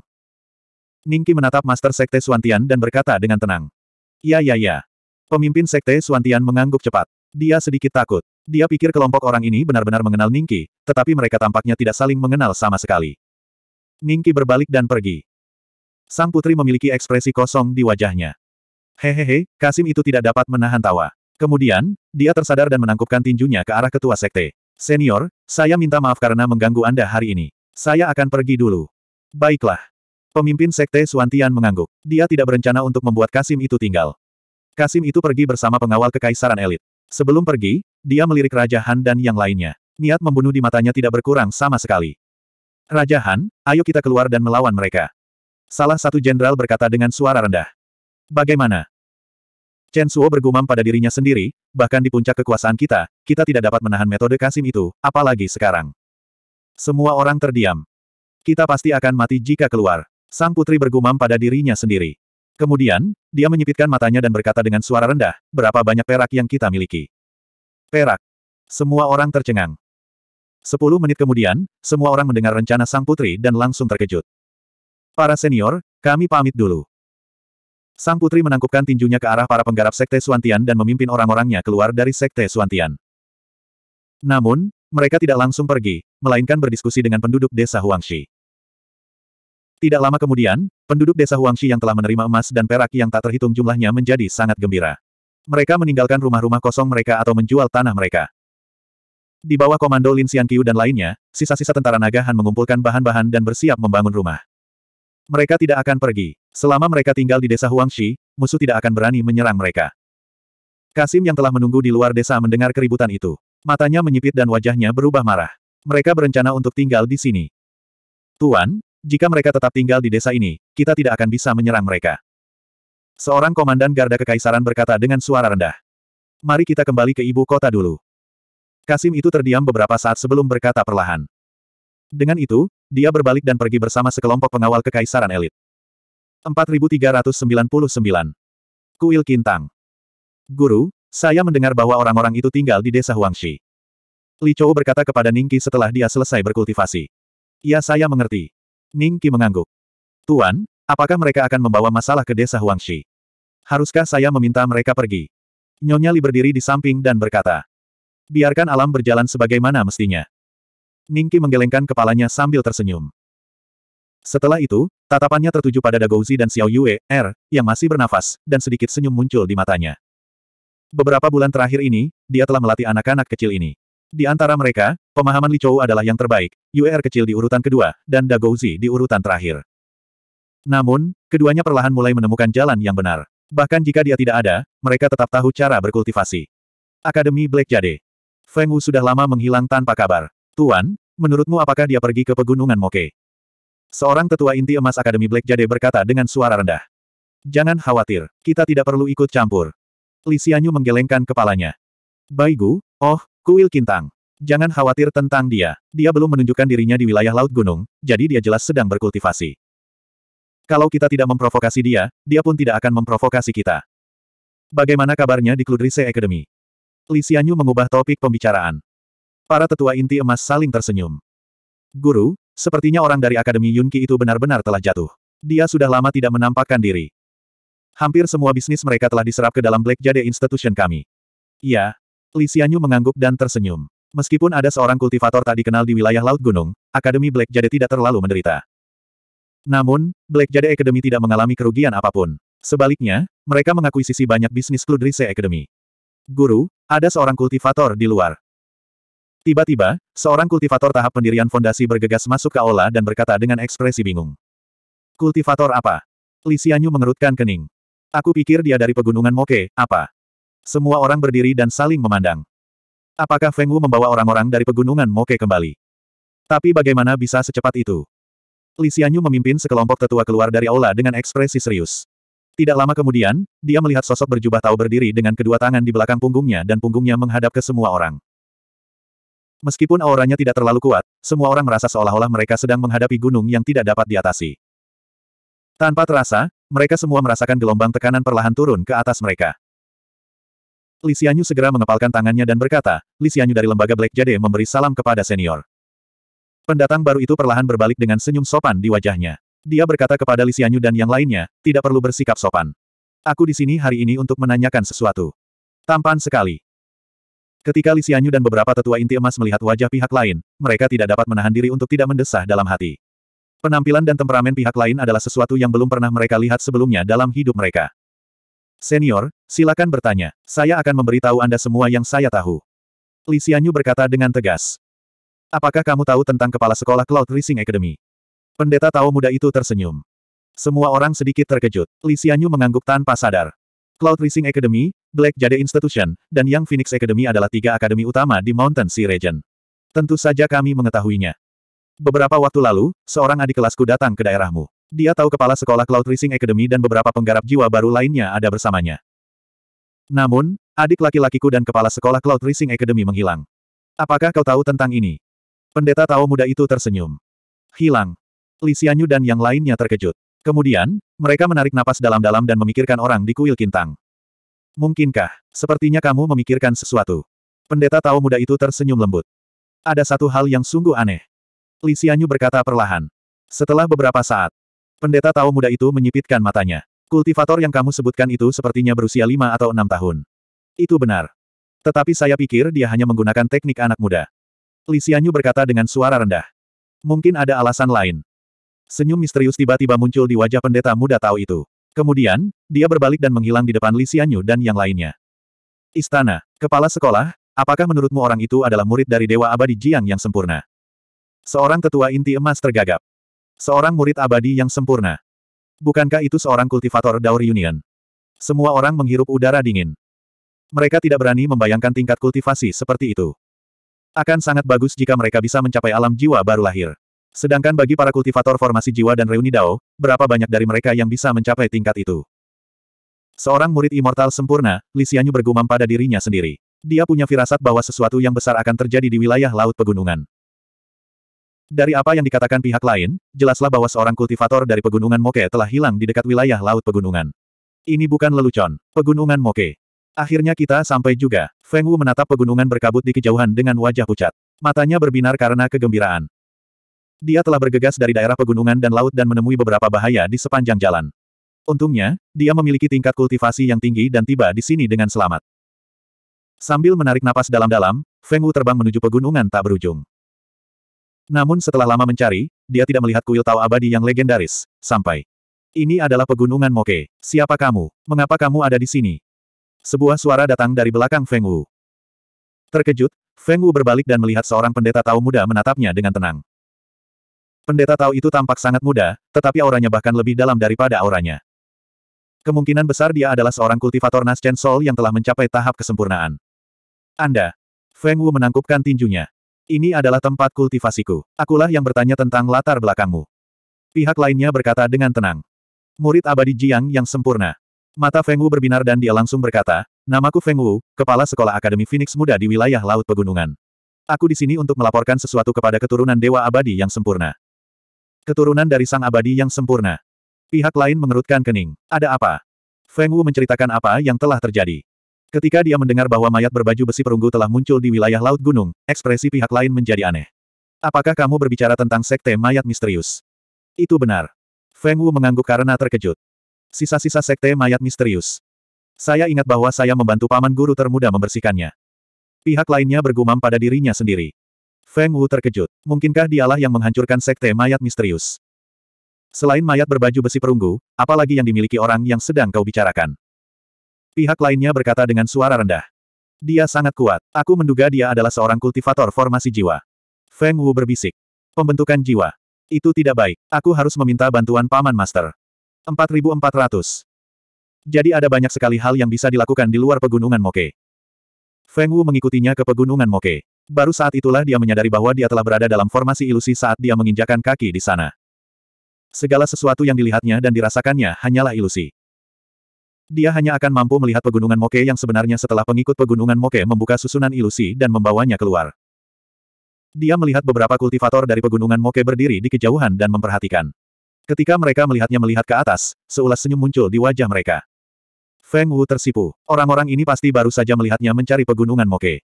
S1: Ningki menatap Master Sekte Suantian dan berkata dengan tenang. Ya ya ya. Pemimpin Sekte Suantian mengangguk cepat. Dia sedikit takut. Dia pikir kelompok orang ini benar-benar mengenal Ningki, tetapi mereka tampaknya tidak saling mengenal sama sekali. Ningki berbalik dan pergi. Sang putri memiliki ekspresi kosong di wajahnya. Hehehe, Kasim itu tidak dapat menahan tawa. Kemudian, dia tersadar dan menangkupkan tinjunya ke arah ketua sekte. Senior, saya minta maaf karena mengganggu Anda hari ini. Saya akan pergi dulu. Baiklah. Pemimpin sekte Suantian mengangguk. Dia tidak berencana untuk membuat Kasim itu tinggal. Kasim itu pergi bersama pengawal kekaisaran elit. Sebelum pergi, dia melirik Raja Han dan yang lainnya. Niat membunuh di matanya tidak berkurang sama sekali. Raja Han, ayo kita keluar dan melawan mereka. Salah satu jenderal berkata dengan suara rendah. Bagaimana? Chen Suo bergumam pada dirinya sendiri, bahkan di puncak kekuasaan kita, kita tidak dapat menahan metode Kasim itu, apalagi sekarang. Semua orang terdiam. Kita pasti akan mati jika keluar. Sang putri bergumam pada dirinya sendiri. Kemudian, dia menyipitkan matanya dan berkata dengan suara rendah, berapa banyak perak yang kita miliki. Perak. Semua orang tercengang. Sepuluh menit kemudian, semua orang mendengar rencana sang putri dan langsung terkejut. Para senior, kami pamit dulu. Sang putri menangkupkan tinjunya ke arah para penggarap Sekte Suantian dan memimpin orang-orangnya keluar dari Sekte Suantian. Namun, mereka tidak langsung pergi, melainkan berdiskusi dengan penduduk desa Huangxi. Tidak lama kemudian, penduduk desa Huangxi yang telah menerima emas dan perak yang tak terhitung jumlahnya menjadi sangat gembira. Mereka meninggalkan rumah-rumah kosong mereka atau menjual tanah mereka. Di bawah komando Lin Xianqiu dan lainnya, sisa-sisa tentara Nagahan mengumpulkan bahan-bahan dan bersiap membangun rumah. Mereka tidak akan pergi. Selama mereka tinggal di desa Huangxi, musuh tidak akan berani menyerang mereka. Kasim yang telah menunggu di luar desa mendengar keributan itu. Matanya menyipit dan wajahnya berubah marah. Mereka berencana untuk tinggal di sini. Tuan, jika mereka tetap tinggal di desa ini, kita tidak akan bisa menyerang mereka. Seorang komandan Garda Kekaisaran berkata dengan suara rendah. Mari kita kembali ke ibu kota dulu. Kasim itu terdiam beberapa saat sebelum berkata perlahan. Dengan itu, dia berbalik dan pergi bersama sekelompok pengawal kekaisaran elit. 4399. Kuil Kintang. Guru, saya mendengar bahwa orang-orang itu tinggal di desa Huangshi. Li Chou berkata kepada Ningqi setelah dia selesai berkultivasi. Ya saya mengerti. Ningqi mengangguk. Tuan, apakah mereka akan membawa masalah ke desa Huangshi? Haruskah saya meminta mereka pergi? Nyonya Li berdiri di samping dan berkata. Biarkan alam berjalan sebagaimana mestinya. Ningki menggelengkan kepalanya sambil tersenyum. Setelah itu, tatapannya tertuju pada Dagouzi dan Xiao Yue, R, yang masih bernafas, dan sedikit senyum muncul di matanya. Beberapa bulan terakhir ini, dia telah melatih anak-anak kecil ini. Di antara mereka, pemahaman Li Chou adalah yang terbaik, Yue R kecil di urutan kedua, dan Dagouzi di urutan terakhir. Namun, keduanya perlahan mulai menemukan jalan yang benar. Bahkan jika dia tidak ada, mereka tetap tahu cara berkultivasi. Akademi Black Jade. Feng Wu sudah lama menghilang tanpa kabar. Tuan, menurutmu apakah dia pergi ke pegunungan Moke? Seorang tetua inti emas Akademi Black Jade berkata dengan suara rendah. Jangan khawatir, kita tidak perlu ikut campur. Li Xianyu menggelengkan kepalanya. Baigu, oh, kuil kintang. Jangan khawatir tentang dia. Dia belum menunjukkan dirinya di wilayah Laut Gunung, jadi dia jelas sedang berkultivasi. Kalau kita tidak memprovokasi dia, dia pun tidak akan memprovokasi kita. Bagaimana kabarnya di Kludrise Academy? Li Xianyu mengubah topik pembicaraan. Para tetua inti emas saling tersenyum. Guru, sepertinya orang dari Akademi Yunki itu benar-benar telah jatuh. Dia sudah lama tidak menampakkan diri. Hampir semua bisnis mereka telah diserap ke dalam Black Jade Institution kami. Iya. Li Xianyu mengangguk dan tersenyum. Meskipun ada seorang kultivator tak dikenal di wilayah Laut Gunung, Akademi Black Jade tidak terlalu menderita. Namun, Black Jade Academy tidak mengalami kerugian apa pun. Sebaliknya, mereka mengakuisisi banyak bisnis Kludrise Academy. Guru, ada seorang kultivator di luar. Tiba-tiba, seorang kultivator tahap pendirian fondasi bergegas masuk ke aula dan berkata dengan ekspresi bingung. Kultivator apa? Li Xianyu mengerutkan kening. Aku pikir dia dari pegunungan Moke, apa? Semua orang berdiri dan saling memandang. Apakah Feng Wu membawa orang-orang dari pegunungan Moke kembali? Tapi bagaimana bisa secepat itu? Li Xianyu memimpin sekelompok tetua keluar dari aula dengan ekspresi serius. Tidak lama kemudian, dia melihat sosok berjubah tahu berdiri dengan kedua tangan di belakang punggungnya dan punggungnya menghadap ke semua orang. Meskipun auranya tidak terlalu kuat, semua orang merasa seolah-olah mereka sedang menghadapi gunung yang tidak dapat diatasi. Tanpa terasa, mereka semua merasakan gelombang tekanan perlahan turun ke atas mereka. Li Xianyu segera mengepalkan tangannya dan berkata, Li Xianyu dari lembaga Black Jade memberi salam kepada senior. Pendatang baru itu perlahan berbalik dengan senyum sopan di wajahnya. Dia berkata kepada Li Xianyu dan yang lainnya, tidak perlu bersikap sopan. Aku di sini hari ini untuk menanyakan sesuatu. Tampan sekali. Ketika Li Xianyu dan beberapa tetua inti emas melihat wajah pihak lain, mereka tidak dapat menahan diri untuk tidak mendesah dalam hati. Penampilan dan temperamen pihak lain adalah sesuatu yang belum pernah mereka lihat sebelumnya dalam hidup mereka. Senior, silakan bertanya. Saya akan memberitahu Anda semua yang saya tahu. Li Xianyu berkata dengan tegas. Apakah kamu tahu tentang kepala sekolah Cloud Racing Academy? Pendeta tahu muda itu tersenyum. Semua orang sedikit terkejut. Li Xianyu mengangguk tanpa sadar. Cloud Racing Academy, Black Jade Institution, dan Young Phoenix Academy adalah tiga akademi utama di Mountain Sea Region. Tentu saja kami mengetahuinya. Beberapa waktu lalu, seorang adik kelasku datang ke daerahmu. Dia tahu kepala sekolah Cloud Racing Academy dan beberapa penggarap jiwa baru lainnya ada bersamanya. Namun, adik laki-lakiku dan kepala sekolah Cloud Racing Academy menghilang. Apakah kau tahu tentang ini? Pendeta tahu muda itu tersenyum. Hilang. Li Xianyu dan yang lainnya terkejut. Kemudian, mereka menarik napas dalam-dalam dan memikirkan orang di kuil kintang. Mungkinkah, sepertinya kamu memikirkan sesuatu. Pendeta tahu muda itu tersenyum lembut. Ada satu hal yang sungguh aneh. Li Xianyu berkata perlahan. Setelah beberapa saat, pendeta tahu muda itu menyipitkan matanya. Kultivator yang kamu sebutkan itu sepertinya berusia lima atau enam tahun. Itu benar. Tetapi saya pikir dia hanya menggunakan teknik anak muda. Li Xianyu berkata dengan suara rendah. Mungkin ada alasan lain. Senyum misterius tiba-tiba muncul di wajah pendeta muda tahu itu. Kemudian, dia berbalik dan menghilang di depan Li Xianyu dan yang lainnya. Istana, kepala sekolah, apakah menurutmu orang itu adalah murid dari Dewa Abadi Jiang yang sempurna? Seorang tetua inti emas tergagap. Seorang murid abadi yang sempurna. Bukankah itu seorang kultivator Daur Union? Semua orang menghirup udara dingin. Mereka tidak berani membayangkan tingkat kultivasi seperti itu. Akan sangat bagus jika mereka bisa mencapai alam jiwa baru lahir. Sedangkan bagi para kultivator formasi jiwa dan reuni Dao, berapa banyak dari mereka yang bisa mencapai tingkat itu? Seorang murid immortal sempurna, Li Xianyu bergumam pada dirinya sendiri. Dia punya firasat bahwa sesuatu yang besar akan terjadi di wilayah Laut Pegunungan. Dari apa yang dikatakan pihak lain, jelaslah bahwa seorang kultivator dari Pegunungan Moke telah hilang di dekat wilayah Laut Pegunungan. Ini bukan lelucon. Pegunungan Moke. Akhirnya kita sampai juga. Feng Wu menatap pegunungan berkabut di kejauhan dengan wajah pucat. Matanya berbinar karena kegembiraan. Dia telah bergegas dari daerah pegunungan dan laut dan menemui beberapa bahaya di sepanjang jalan. Untungnya, dia memiliki tingkat kultivasi yang tinggi dan tiba di sini dengan selamat. Sambil menarik napas dalam-dalam, Feng Wu terbang menuju pegunungan tak berujung. Namun setelah lama mencari, dia tidak melihat kuil Tao abadi yang legendaris, sampai. Ini adalah pegunungan Moke. Siapa kamu? Mengapa kamu ada di sini? Sebuah suara datang dari belakang Feng Wu. Terkejut, Feng Wu berbalik dan melihat seorang pendeta Tao muda menatapnya dengan tenang. Pendeta tahu itu tampak sangat muda, tetapi auranya bahkan lebih dalam daripada auranya. Kemungkinan besar dia adalah seorang kultivator Naschen Soul yang telah mencapai tahap kesempurnaan. Anda. Feng Wu menangkupkan tinjunya. Ini adalah tempat kultivasiku. Akulah yang bertanya tentang latar belakangmu. Pihak lainnya berkata dengan tenang. Murid abadi Jiang yang sempurna. Mata Feng Wu berbinar dan dia langsung berkata, Namaku Feng Wu, Kepala Sekolah Akademi Phoenix Muda di wilayah Laut Pegunungan. Aku di sini untuk melaporkan sesuatu kepada keturunan Dewa Abadi yang sempurna. Keturunan dari sang abadi yang sempurna. Pihak lain mengerutkan kening. Ada apa? Feng Wu menceritakan apa yang telah terjadi. Ketika dia mendengar bahwa mayat berbaju besi perunggu telah muncul di wilayah Laut Gunung, ekspresi pihak lain menjadi aneh. Apakah kamu berbicara tentang sekte mayat misterius? Itu benar. Feng Wu mengangguk karena terkejut. Sisa-sisa sekte mayat misterius. Saya ingat bahwa saya membantu paman guru termuda membersihkannya. Pihak lainnya bergumam pada dirinya sendiri. Feng Wu terkejut. Mungkinkah dialah yang menghancurkan sekte mayat misterius? Selain mayat berbaju besi perunggu, apalagi yang dimiliki orang yang sedang kau bicarakan? Pihak lainnya berkata dengan suara rendah. Dia sangat kuat. Aku menduga dia adalah seorang kultivator formasi jiwa. Feng Wu berbisik. Pembentukan jiwa. Itu tidak baik. Aku harus meminta bantuan Paman Master. 4400. Jadi ada banyak sekali hal yang bisa dilakukan di luar pegunungan Moke. Feng Wu mengikutinya ke pegunungan Moke. Baru saat itulah dia menyadari bahwa dia telah berada dalam formasi ilusi saat dia menginjakan kaki di sana. Segala sesuatu yang dilihatnya dan dirasakannya hanyalah ilusi. Dia hanya akan mampu melihat pegunungan Moke yang sebenarnya setelah pengikut pegunungan Moke membuka susunan ilusi dan membawanya keluar. Dia melihat beberapa kultivator dari pegunungan Moke berdiri di kejauhan dan memperhatikan. Ketika mereka melihatnya melihat ke atas, seulas senyum muncul di wajah mereka. Feng Wu tersipu. Orang-orang ini pasti baru saja melihatnya mencari pegunungan Moke.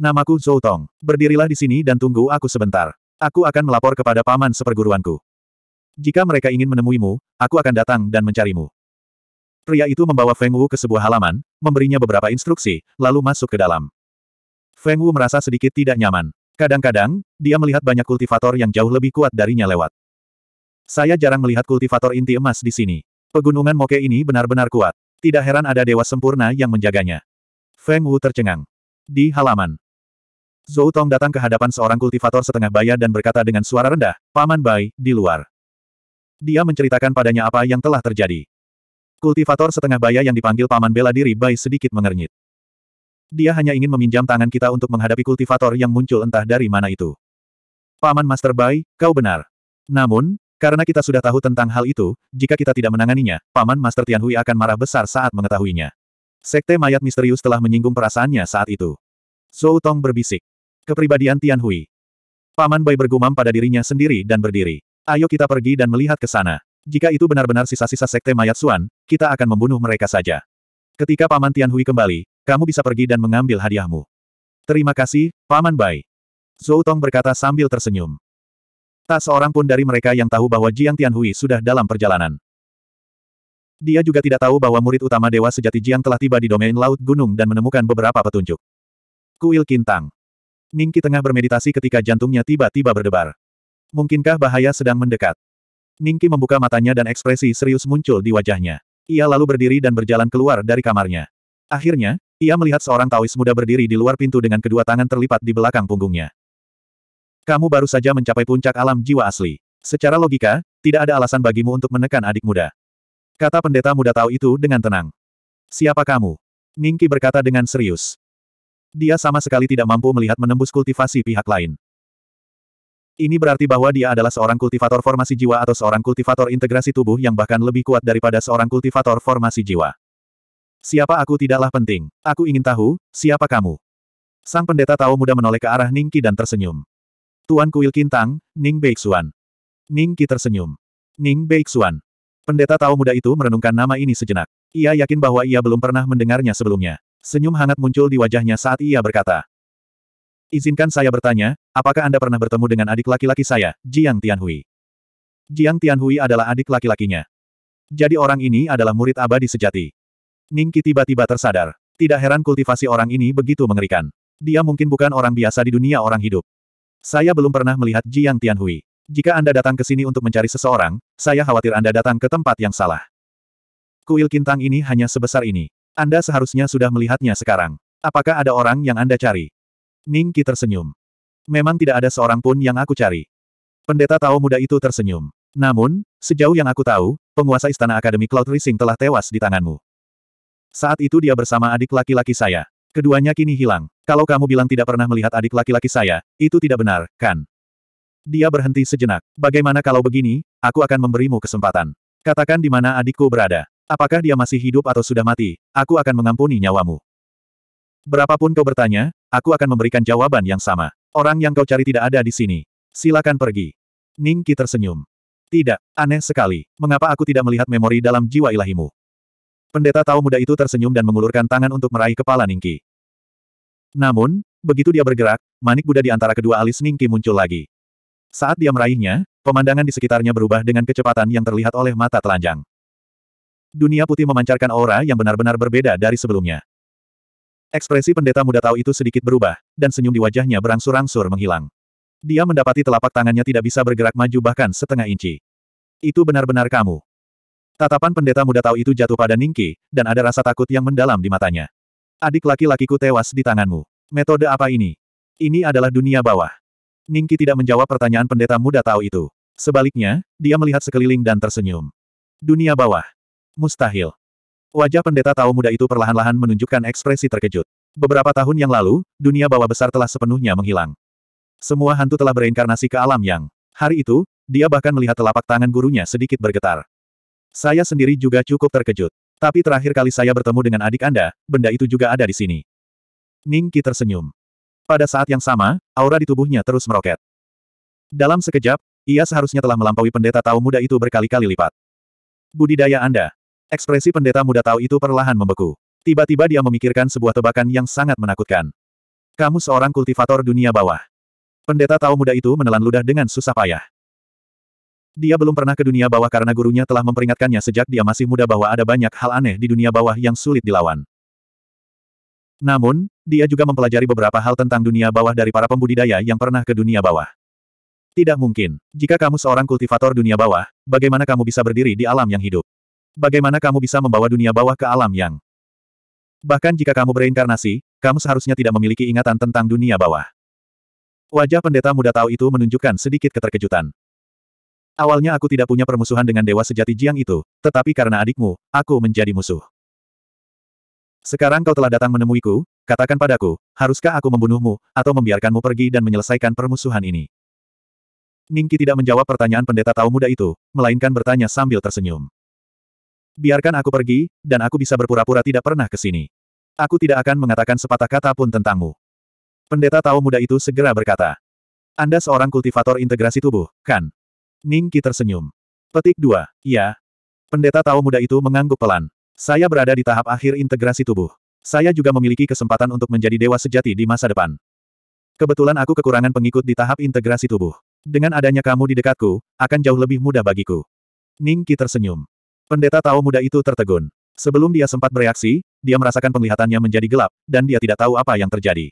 S1: Namaku Zhou Tong. Berdirilah di sini dan tunggu aku sebentar. Aku akan melapor kepada paman seperguruanku. Jika mereka ingin menemuimu, aku akan datang dan mencarimu. Pria itu membawa Feng Wu ke sebuah halaman, memberinya beberapa instruksi, lalu masuk ke dalam. Feng Wu merasa sedikit tidak nyaman. Kadang-kadang, dia melihat banyak kultivator yang jauh lebih kuat darinya lewat. Saya jarang melihat kultivator inti emas di sini. Pegunungan Moke ini benar-benar kuat. Tidak heran ada dewa sempurna yang menjaganya. Feng Wu tercengang. Di halaman. Zhou Tong datang ke hadapan seorang kultivator setengah baya dan berkata dengan suara rendah, Paman Bai, di luar. Dia menceritakan padanya apa yang telah terjadi. Kultivator setengah baya yang dipanggil Paman Bela Diri Bai sedikit mengernyit. Dia hanya ingin meminjam tangan kita untuk menghadapi kultivator yang muncul entah dari mana itu. Paman Master Bai, kau benar. Namun, karena kita sudah tahu tentang hal itu, jika kita tidak menanganinya, Paman Master Tianhui akan marah besar saat mengetahuinya. Sekte mayat misterius telah menyinggung perasaannya saat itu. Zhou Tong berbisik. Kepribadian Tian Hui. Paman Bai bergumam pada dirinya sendiri dan berdiri. Ayo kita pergi dan melihat ke sana. Jika itu benar-benar sisa-sisa sekte mayat Suan, kita akan membunuh mereka saja. Ketika Paman Tian Hui kembali, kamu bisa pergi dan mengambil hadiahmu. Terima kasih, Paman Bai. Zhou Tong berkata sambil tersenyum. Tak seorang pun dari mereka yang tahu bahwa Jiang Tianhui sudah dalam perjalanan. Dia juga tidak tahu bahwa murid utama Dewa Sejati Jiang telah tiba di domain Laut Gunung dan menemukan beberapa petunjuk. Kuil Kintang. Ningki tengah bermeditasi ketika jantungnya tiba-tiba berdebar. Mungkinkah bahaya sedang mendekat? Ningki membuka matanya dan ekspresi serius muncul di wajahnya. Ia lalu berdiri dan berjalan keluar dari kamarnya. Akhirnya, ia melihat seorang Taois muda berdiri di luar pintu dengan kedua tangan terlipat di belakang punggungnya. Kamu baru saja mencapai puncak alam jiwa asli. Secara logika, tidak ada alasan bagimu untuk menekan adik muda. Kata pendeta muda Tao itu dengan tenang. Siapa kamu? Ningki berkata dengan serius. Dia sama sekali tidak mampu melihat menembus kultivasi pihak lain. Ini berarti bahwa dia adalah seorang kultivator formasi jiwa atau seorang kultivator integrasi tubuh yang bahkan lebih kuat daripada seorang kultivator formasi jiwa. Siapa aku tidaklah penting. Aku ingin tahu, siapa kamu? Sang pendeta tahu muda menoleh ke arah Ningki dan tersenyum. Tuan Kuil Kintang, Ning Beixuan. Ningki tersenyum. Ning Beixuan. Pendeta tahu muda itu merenungkan nama ini sejenak. Ia yakin bahwa ia belum pernah mendengarnya sebelumnya. Senyum hangat muncul di wajahnya saat ia berkata. Izinkan saya bertanya, apakah Anda pernah bertemu dengan adik laki-laki saya, Jiang Tianhui? Jiang Tianhui adalah adik laki-lakinya. Jadi orang ini adalah murid abadi sejati. Ningki tiba-tiba tersadar. Tidak heran kultivasi orang ini begitu mengerikan. Dia mungkin bukan orang biasa di dunia orang hidup. Saya belum pernah melihat Jiang Tianhui. Jika Anda datang ke sini untuk mencari seseorang, saya khawatir Anda datang ke tempat yang salah. Kuil Kintang ini hanya sebesar ini. Anda seharusnya sudah melihatnya sekarang. Apakah ada orang yang Anda cari? Ning Qi tersenyum. Memang tidak ada seorang pun yang aku cari. Pendeta tahu muda itu tersenyum. Namun, sejauh yang aku tahu, penguasa Istana Akademi Cloud Racing telah tewas di tanganmu. Saat itu dia bersama adik laki-laki saya. Keduanya kini hilang. Kalau kamu bilang tidak pernah melihat adik laki-laki saya, itu tidak benar, kan? Dia berhenti sejenak. Bagaimana kalau begini, aku akan memberimu kesempatan. Katakan di mana adikku berada. Apakah dia masih hidup atau sudah mati, aku akan mengampuni nyawamu. Berapapun kau bertanya, aku akan memberikan jawaban yang sama. Orang yang kau cari tidak ada di sini. Silakan pergi. Ning Qi tersenyum. Tidak, aneh sekali. Mengapa aku tidak melihat memori dalam jiwa ilahimu? Pendeta tahu muda itu tersenyum dan mengulurkan tangan untuk meraih kepala Ning Qi. Namun, begitu dia bergerak, manik Buddha di antara kedua alis Ning Qi muncul lagi. Saat dia meraihnya, pemandangan di sekitarnya berubah dengan kecepatan yang terlihat oleh mata telanjang. Dunia putih memancarkan aura yang benar-benar berbeda dari sebelumnya. Ekspresi pendeta muda tahu itu sedikit berubah, dan senyum di wajahnya berangsur-angsur menghilang. Dia mendapati telapak tangannya tidak bisa bergerak maju bahkan setengah inci. Itu benar-benar kamu. Tatapan pendeta muda tahu itu jatuh pada Ningki, dan ada rasa takut yang mendalam di matanya. Adik laki-lakiku tewas di tanganmu. Metode apa ini? Ini adalah dunia bawah. Ningki tidak menjawab pertanyaan pendeta muda tahu itu. Sebaliknya, dia melihat sekeliling dan tersenyum. Dunia bawah. Mustahil. Wajah pendeta tahu muda itu perlahan-lahan menunjukkan ekspresi terkejut. Beberapa tahun yang lalu, dunia bawah besar telah sepenuhnya menghilang. Semua hantu telah bereinkarnasi ke alam yang. Hari itu, dia bahkan melihat telapak tangan gurunya sedikit bergetar. Saya sendiri juga cukup terkejut. Tapi terakhir kali saya bertemu dengan adik Anda, benda itu juga ada di sini. Ning Qi tersenyum. Pada saat yang sama, aura di tubuhnya terus meroket. Dalam sekejap, ia seharusnya telah melampaui pendeta tahu muda itu berkali-kali lipat. Budidaya Anda. Ekspresi pendeta muda tahu itu perlahan membeku. Tiba-tiba dia memikirkan sebuah tebakan yang sangat menakutkan. Kamu seorang kultivator dunia bawah. Pendeta tahu muda itu menelan ludah dengan susah payah. Dia belum pernah ke dunia bawah karena gurunya telah memperingatkannya sejak dia masih muda bahwa ada banyak hal aneh di dunia bawah yang sulit dilawan. Namun, dia juga mempelajari beberapa hal tentang dunia bawah dari para pembudidaya yang pernah ke dunia bawah. Tidak mungkin. Jika kamu seorang kultivator dunia bawah, bagaimana kamu bisa berdiri di alam yang hidup? Bagaimana kamu bisa membawa dunia bawah ke alam yang... Bahkan jika kamu bereinkarnasi, kamu seharusnya tidak memiliki ingatan tentang dunia bawah. Wajah pendeta muda tahu itu menunjukkan sedikit keterkejutan. Awalnya aku tidak punya permusuhan dengan dewa sejati Jiang itu, tetapi karena adikmu, aku menjadi musuh. Sekarang kau telah datang menemuiku, katakan padaku, haruskah aku membunuhmu, atau membiarkanmu pergi dan menyelesaikan permusuhan ini? Ningki tidak menjawab pertanyaan pendeta tahu muda itu, melainkan bertanya sambil tersenyum. Biarkan aku pergi, dan aku bisa berpura-pura tidak pernah ke sini. Aku tidak akan mengatakan sepatah kata pun tentangmu. Pendeta tahu muda itu segera berkata. Anda seorang kultivator integrasi tubuh, kan? Ning Qi tersenyum. Petik 2. Ya. Pendeta tahu muda itu mengangguk pelan. Saya berada di tahap akhir integrasi tubuh. Saya juga memiliki kesempatan untuk menjadi dewa sejati di masa depan. Kebetulan aku kekurangan pengikut di tahap integrasi tubuh. Dengan adanya kamu di dekatku, akan jauh lebih mudah bagiku. Ning Qi tersenyum. Pendeta tahu muda itu tertegun. Sebelum dia sempat bereaksi, dia merasakan penglihatannya menjadi gelap, dan dia tidak tahu apa yang terjadi.